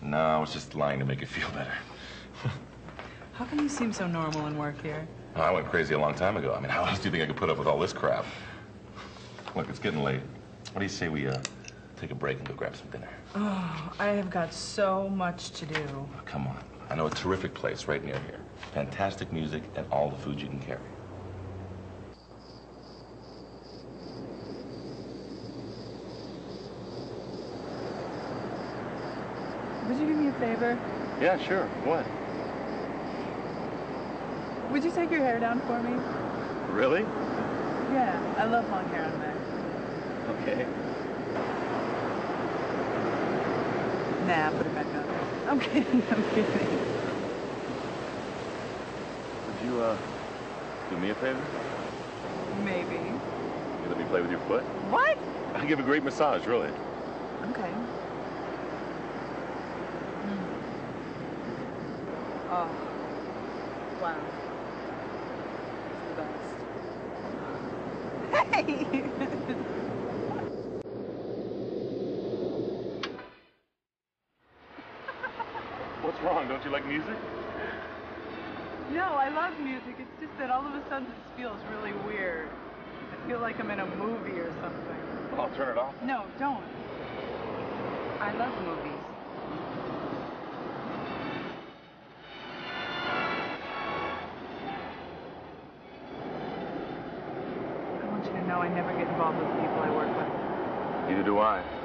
No, I was just lying to make you feel better. [LAUGHS] How come you seem so normal in work here? Oh, I went crazy a long time ago. I mean, how else do you think I could put up with all this crap? Look, it's getting late. What do you say we, uh, take a break and go grab some dinner? Oh, I have got so much to do. Oh, come on. I know a terrific place right near here. Fantastic music and all the food you can carry. Would you do me a favor? Yeah, sure. What? Would you take your hair down for me? Really? Yeah, I love long hair on men. Okay. Nah, put it back on. I'm kidding, [LAUGHS] I'm kidding. Would you, uh, do me a favor? Maybe. You let me play with your foot? What? I give a great massage, really. Okay. Oh. Wow. It's the best. [LAUGHS] Hey! [LAUGHS] What's wrong? Don't you like music? no, I love music. It's just that all of a sudden this feels really weird. I feel like I'm in a movie or something. I'll turn it off. No, don't. I love movies. I want you to know I never get involved with people I work with. Neither do I.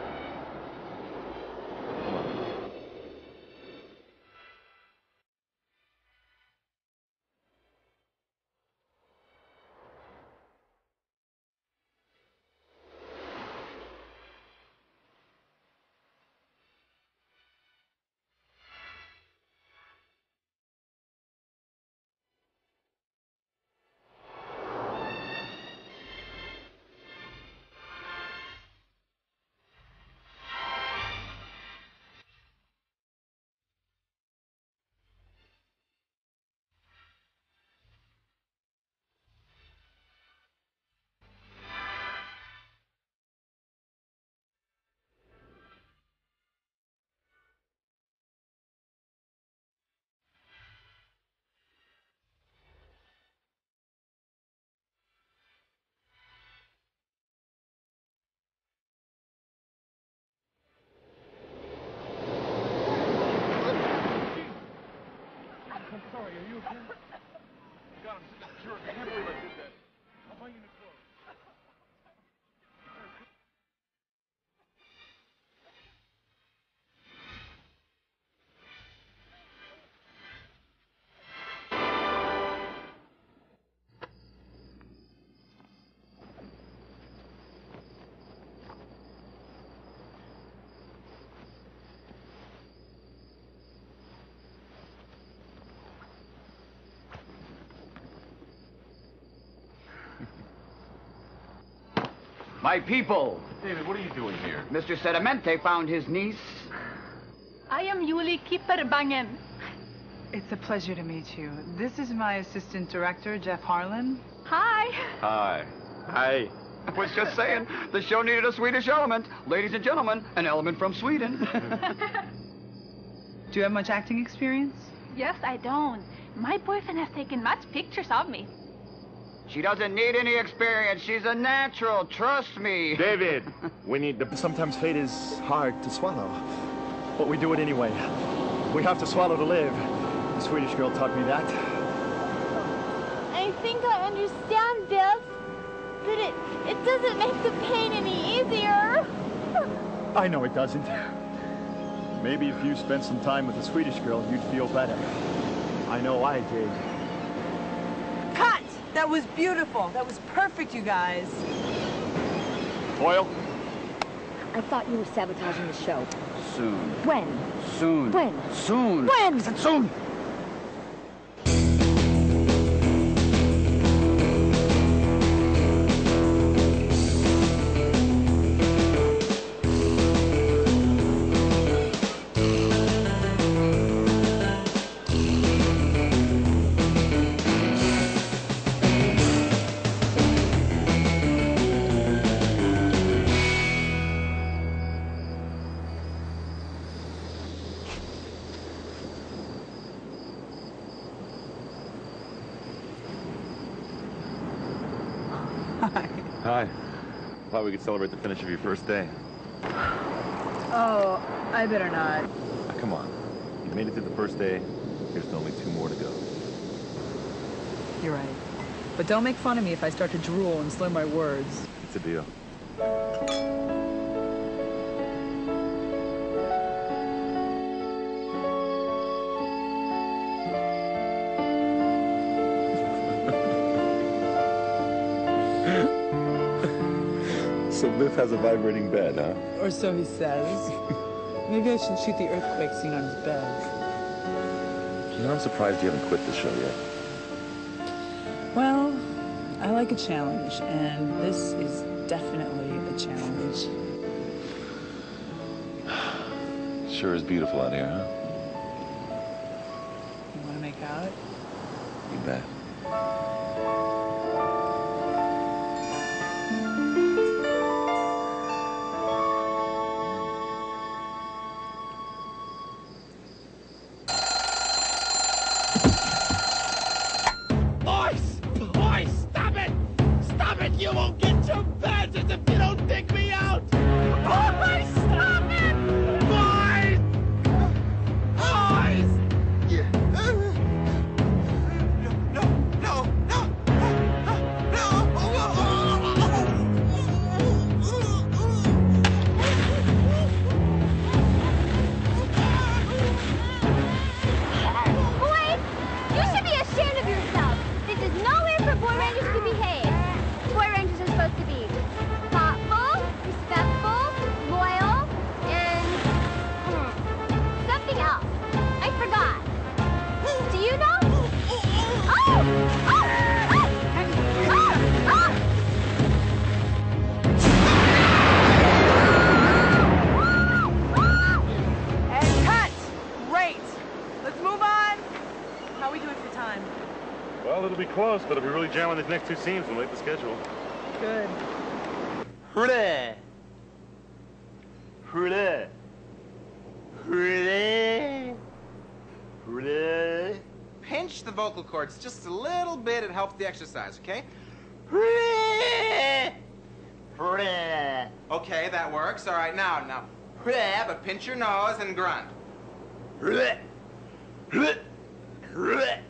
My people, David, what are you doing here? Mr. Sedamente found his niece. I am Yuli Kipperbangen. It's a pleasure to meet you. This is my assistant director, Jeff Harlan. Hi. Hi. Hi. I was just saying, the show needed a Swedish element. Ladies and gentlemen, an element from Sweden. [LAUGHS] Do you have much acting experience? Yes, I don't. My boyfriend has taken much pictures of me. She doesn't need any experience. She's a natural. Trust me. [LAUGHS] David, we need the... Sometimes fate is hard to swallow, but we do it anyway. We have to swallow to live. The Swedish girl taught me that. I think I understand, Biff. But it, it doesn't make the pain any easier. [LAUGHS] I know it doesn't. Maybe if you spent some time with the Swedish girl, you'd feel better. I know I did. Cut! That was beautiful. That was perfect, you guys. Foyle? I thought you were sabotaging the show. Soon. When? Soon. When? Soon. When? I said soon. We could celebrate the finish of your first day. Oh, I better not. Ah, come on. You made it through the first day. There's only two more to go. You're right. But don't make fun of me if I start to drool and slur my words. It's a deal. Biff has a vibrating bed, huh? Or so he says. [LAUGHS] Maybe I should shoot the earthquake scene on his bed. You know, I'm surprised you haven't quit the show yet. Well, I like a challenge, and this is definitely a challenge. [SIGHS] Sure is beautiful out here, huh? Jam on these next two scenes, we'll make the schedule. Good. Hooray! Hooray! Hooray! Hooray! Pinch the vocal cords just a little bit. It helps the exercise, okay? Hooray! Hooray! Okay, that works. All right, now, now. Hooray, but pinch your nose and grunt. Hooray! Hooray! Hooray!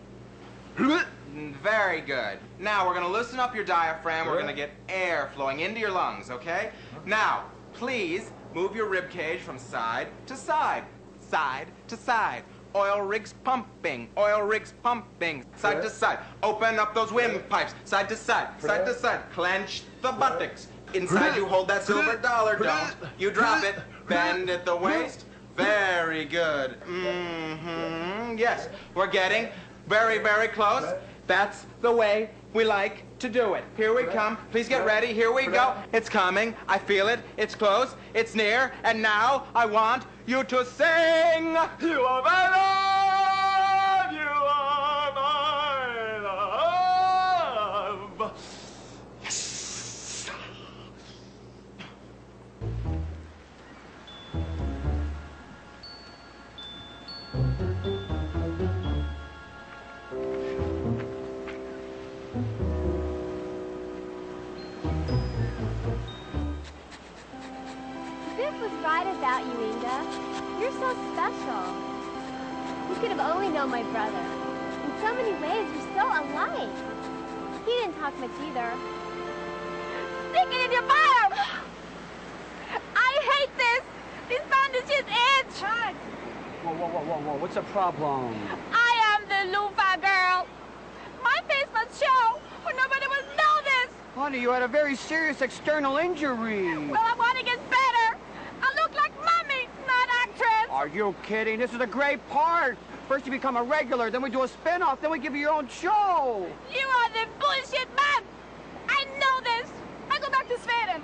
Hooray! Mm, Very good. Now we're gonna loosen up your diaphragm. We're gonna get air flowing into your lungs, okay? Now, please move your rib cage from side to side, side to side. Oil rigs pumping, oil rigs pumping, side to side. Open up those windpipes, side to side, side to side. Clench the buttocks. Inside you hold that silver dollar, don't. You drop it, bend at the waist. Very good. Mm-hmm. Yes, we're getting very, very close. That's the way we like to do it. Here we come. Please get ready. Here we go. It's coming. I feel it. It's close. It's near. And now I want you to sing. You are my was about you, Inga. You're so special. You could have only known my brother. In so many ways, you're so alike. He didn't talk much either. Stick it in your bottom! I hate this! These bandages itch! Whoa, whoa, whoa, whoa, whoa. What's the problem? I am the loofah girl. My face must show, or nobody will know this. Honey, you had a very serious external injury. Well, I want to get better. I look like mommy, not. Are you kidding? This is a great part. First you become a regular, then we do a spin-off, then we give you your own show. You are the bullshit man. I know this. I go back to Sweden.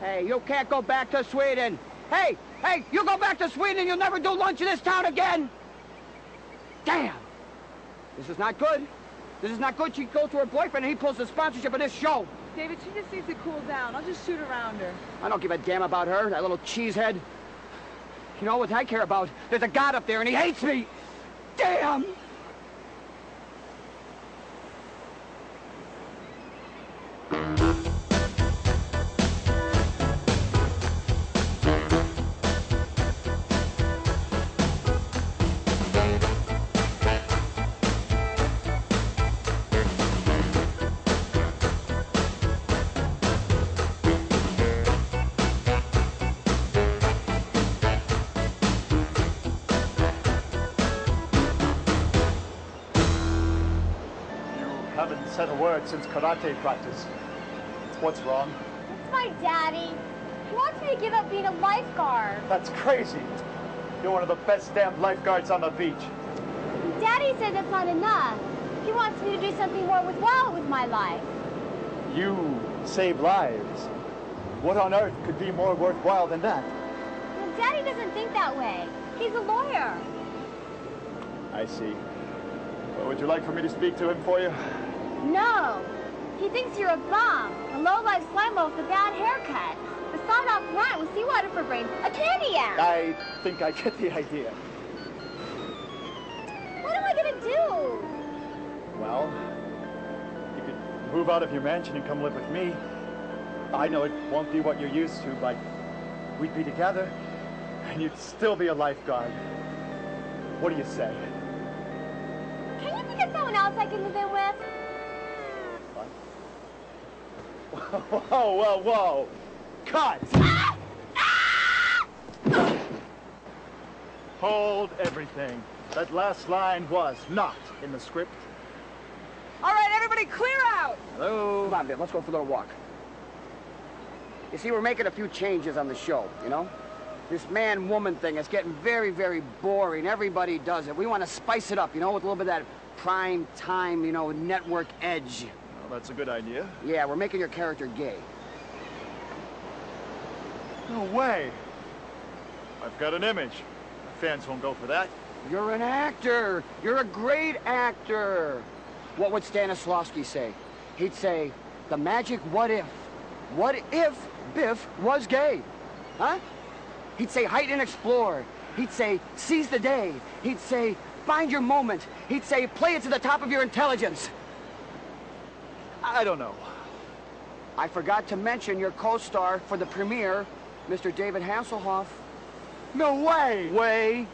Hey, you can't go back to Sweden. Hey, hey, you go back to Sweden, you'll never do lunch in this town again. Damn. This is not good. This is not good. She goes to her boyfriend and he pulls the sponsorship of this show. David, she just needs to cool down. I'll just shoot around her. I don't give a damn about her, that little cheesehead. You know what I care about? There's a God up there and he hates me. Damn! Word since karate practice. What's wrong? It's my daddy. He wants me to give up being a lifeguard. That's crazy. You're one of the best damn lifeguards on the beach. Daddy says that's not enough. He wants me to do something more worthwhile with my life. You save lives. What on earth could be more worthwhile than that? Well, Daddy doesn't think that way. He's a lawyer. I see. Well, would you like for me to speak to him for you? No. He thinks you're a bum, a low-life slimo with a bad haircut, a sawed-off plant with seawater for brains, a candy ass. I think I get the idea. What am I gonna do? Well, you could move out of your mansion and come live with me. I know it won't be what you're used to, but we'd be together, and you'd still be a lifeguard. What do you say? Can you think of someone else I can live in with? [LAUGHS] Whoa, whoa, whoa! Cut! Hold everything. That last line was not in the script. All right, everybody clear out. Hello. Come on, Bill. Let's go for a little walk. You see, we're making a few changes on the show, you know? This man-woman thing is getting very, very boring. Everybody does it. We want to spice it up, you know, with a little bit of that prime time, you know, network edge. That's a good idea. Yeah, we're making your character gay. No way. I've got an image. Fans won't go for that. You're an actor. You're a great actor. What would Stanislavski say? He'd say, the magic what if. What if Biff was gay? Huh? He'd say, height and explore. He'd say, seize the day. He'd say, find your moment. He'd say, play it to the top of your intelligence. I don't know. I forgot to mention your co-star for the premiere, Mr. David Hasselhoff. No way! Way.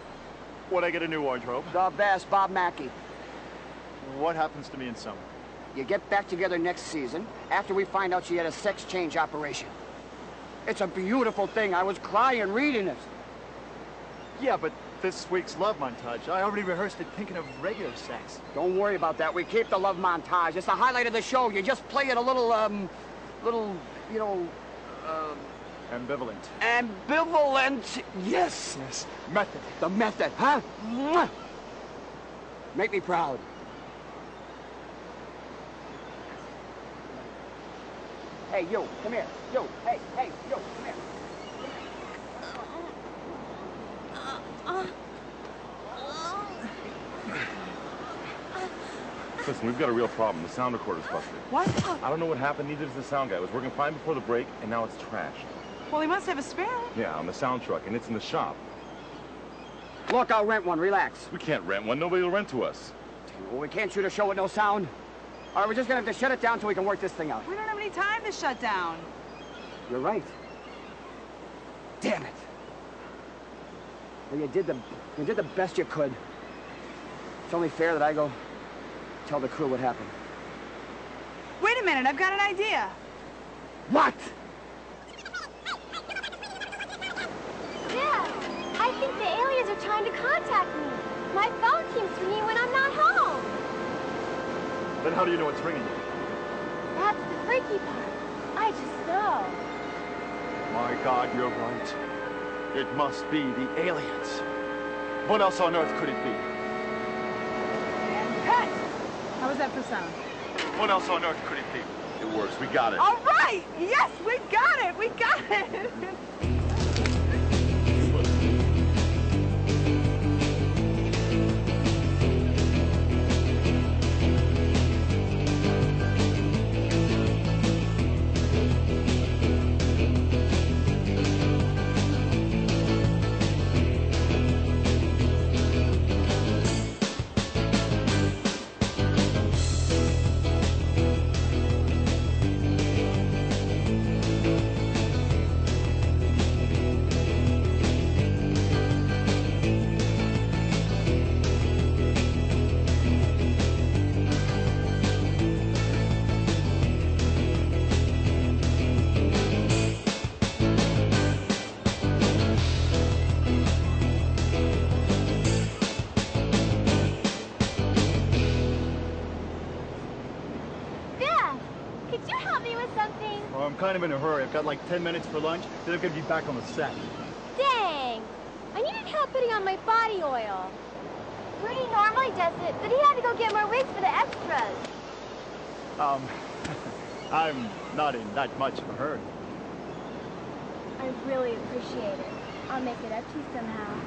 Would I get a new wardrobe? The best, Bob Mackie. What happens to me in summer? You get back together next season after we find out she had a sex change operation. It's a beautiful thing. I was crying reading it. Yeah, but this week's love montage, I already rehearsed it thinking of regular sex. Don't worry about that. We keep the love montage. It's the highlight of the show. You just play it a little, um, little, you know, um... Ambivalent. Ambivalent, yes. Yes, method. The method, huh? Mwah. Make me proud. Hey, you, come here. You, hey, hey, you, come here. Listen, we've got a real problem. The sound recorder's busted. What? I don't know what happened, neither does the sound guy. It was working fine before the break, and now it's trashed. Well, he must have a spare. Yeah, on the sound truck, and it's in the shop. Look, I'll rent one. Relax. We can't rent one. Nobody will rent to us. Well, we can't shoot a show with no sound. All right, we're just gonna have to shut it down so we can work this thing out. We don't have any time to shut down. You're right. Damn it. Well, you did the you did the best you could. It's only fair that I go tell the crew what happened. Wait a minute, I've got an idea. What? Dad, I think the aliens are trying to contact me. My phone keeps ringing when I'm not home. Then how do you know it's ringing? That's the freaky part. I just know. My God, you're right. It must be the aliens. What else on earth could it be? Cut! How was that for sound? What else on earth could it be? It works. We got it. All right! Yes, we got it! We got it! [LAUGHS] in a hurry. I've got like 10 minutes for lunch, then I'm gonna be back on the set. Dang! I needed help putting on my body oil. Rudy normally does it, but he had to go get more wigs for the extras. Um, [LAUGHS] I'm not in that much of a hurry. I really appreciate it. I'll make it up to you somehow.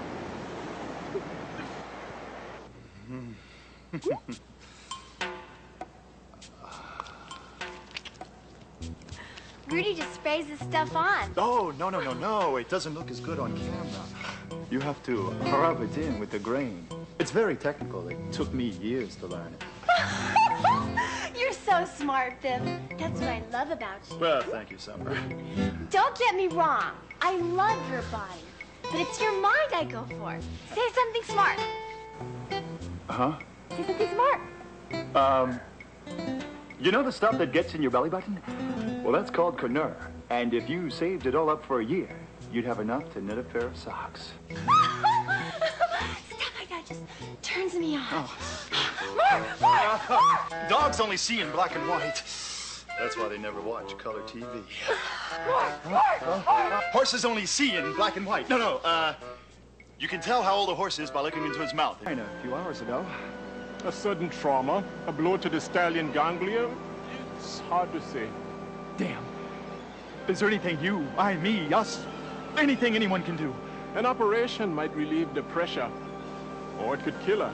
[LAUGHS] [LAUGHS] Rudy just sprays this stuff on. Oh, no, no, no, no. It doesn't look as good on camera. You have to rub it in with the grain. It's very technical. It took me years to learn it. [LAUGHS] You're so smart, Biff. That's what I love about you. Well, thank you, Summer. Don't get me wrong. I love your body. But it's your mind I go for. Say something smart. Uh Huh? Say something smart. Um, you know the stuff that gets in your belly button? Well, that's called Conner. And if you saved it all up for a year, you'd have enough to knit a pair of socks. Stuff like that just turns me on. Dogs only see in black and white. That's why they never watch color TV. Horses only see in black and white. No, no, uh, you can tell how old a horse is by looking into his mouth. A few hours ago. A sudden trauma, a blow to the stallion ganglia, it's hard to say. Damn. Is there anything you, I, me, us, anything anyone can do? An operation might relieve the pressure, or it could kill her.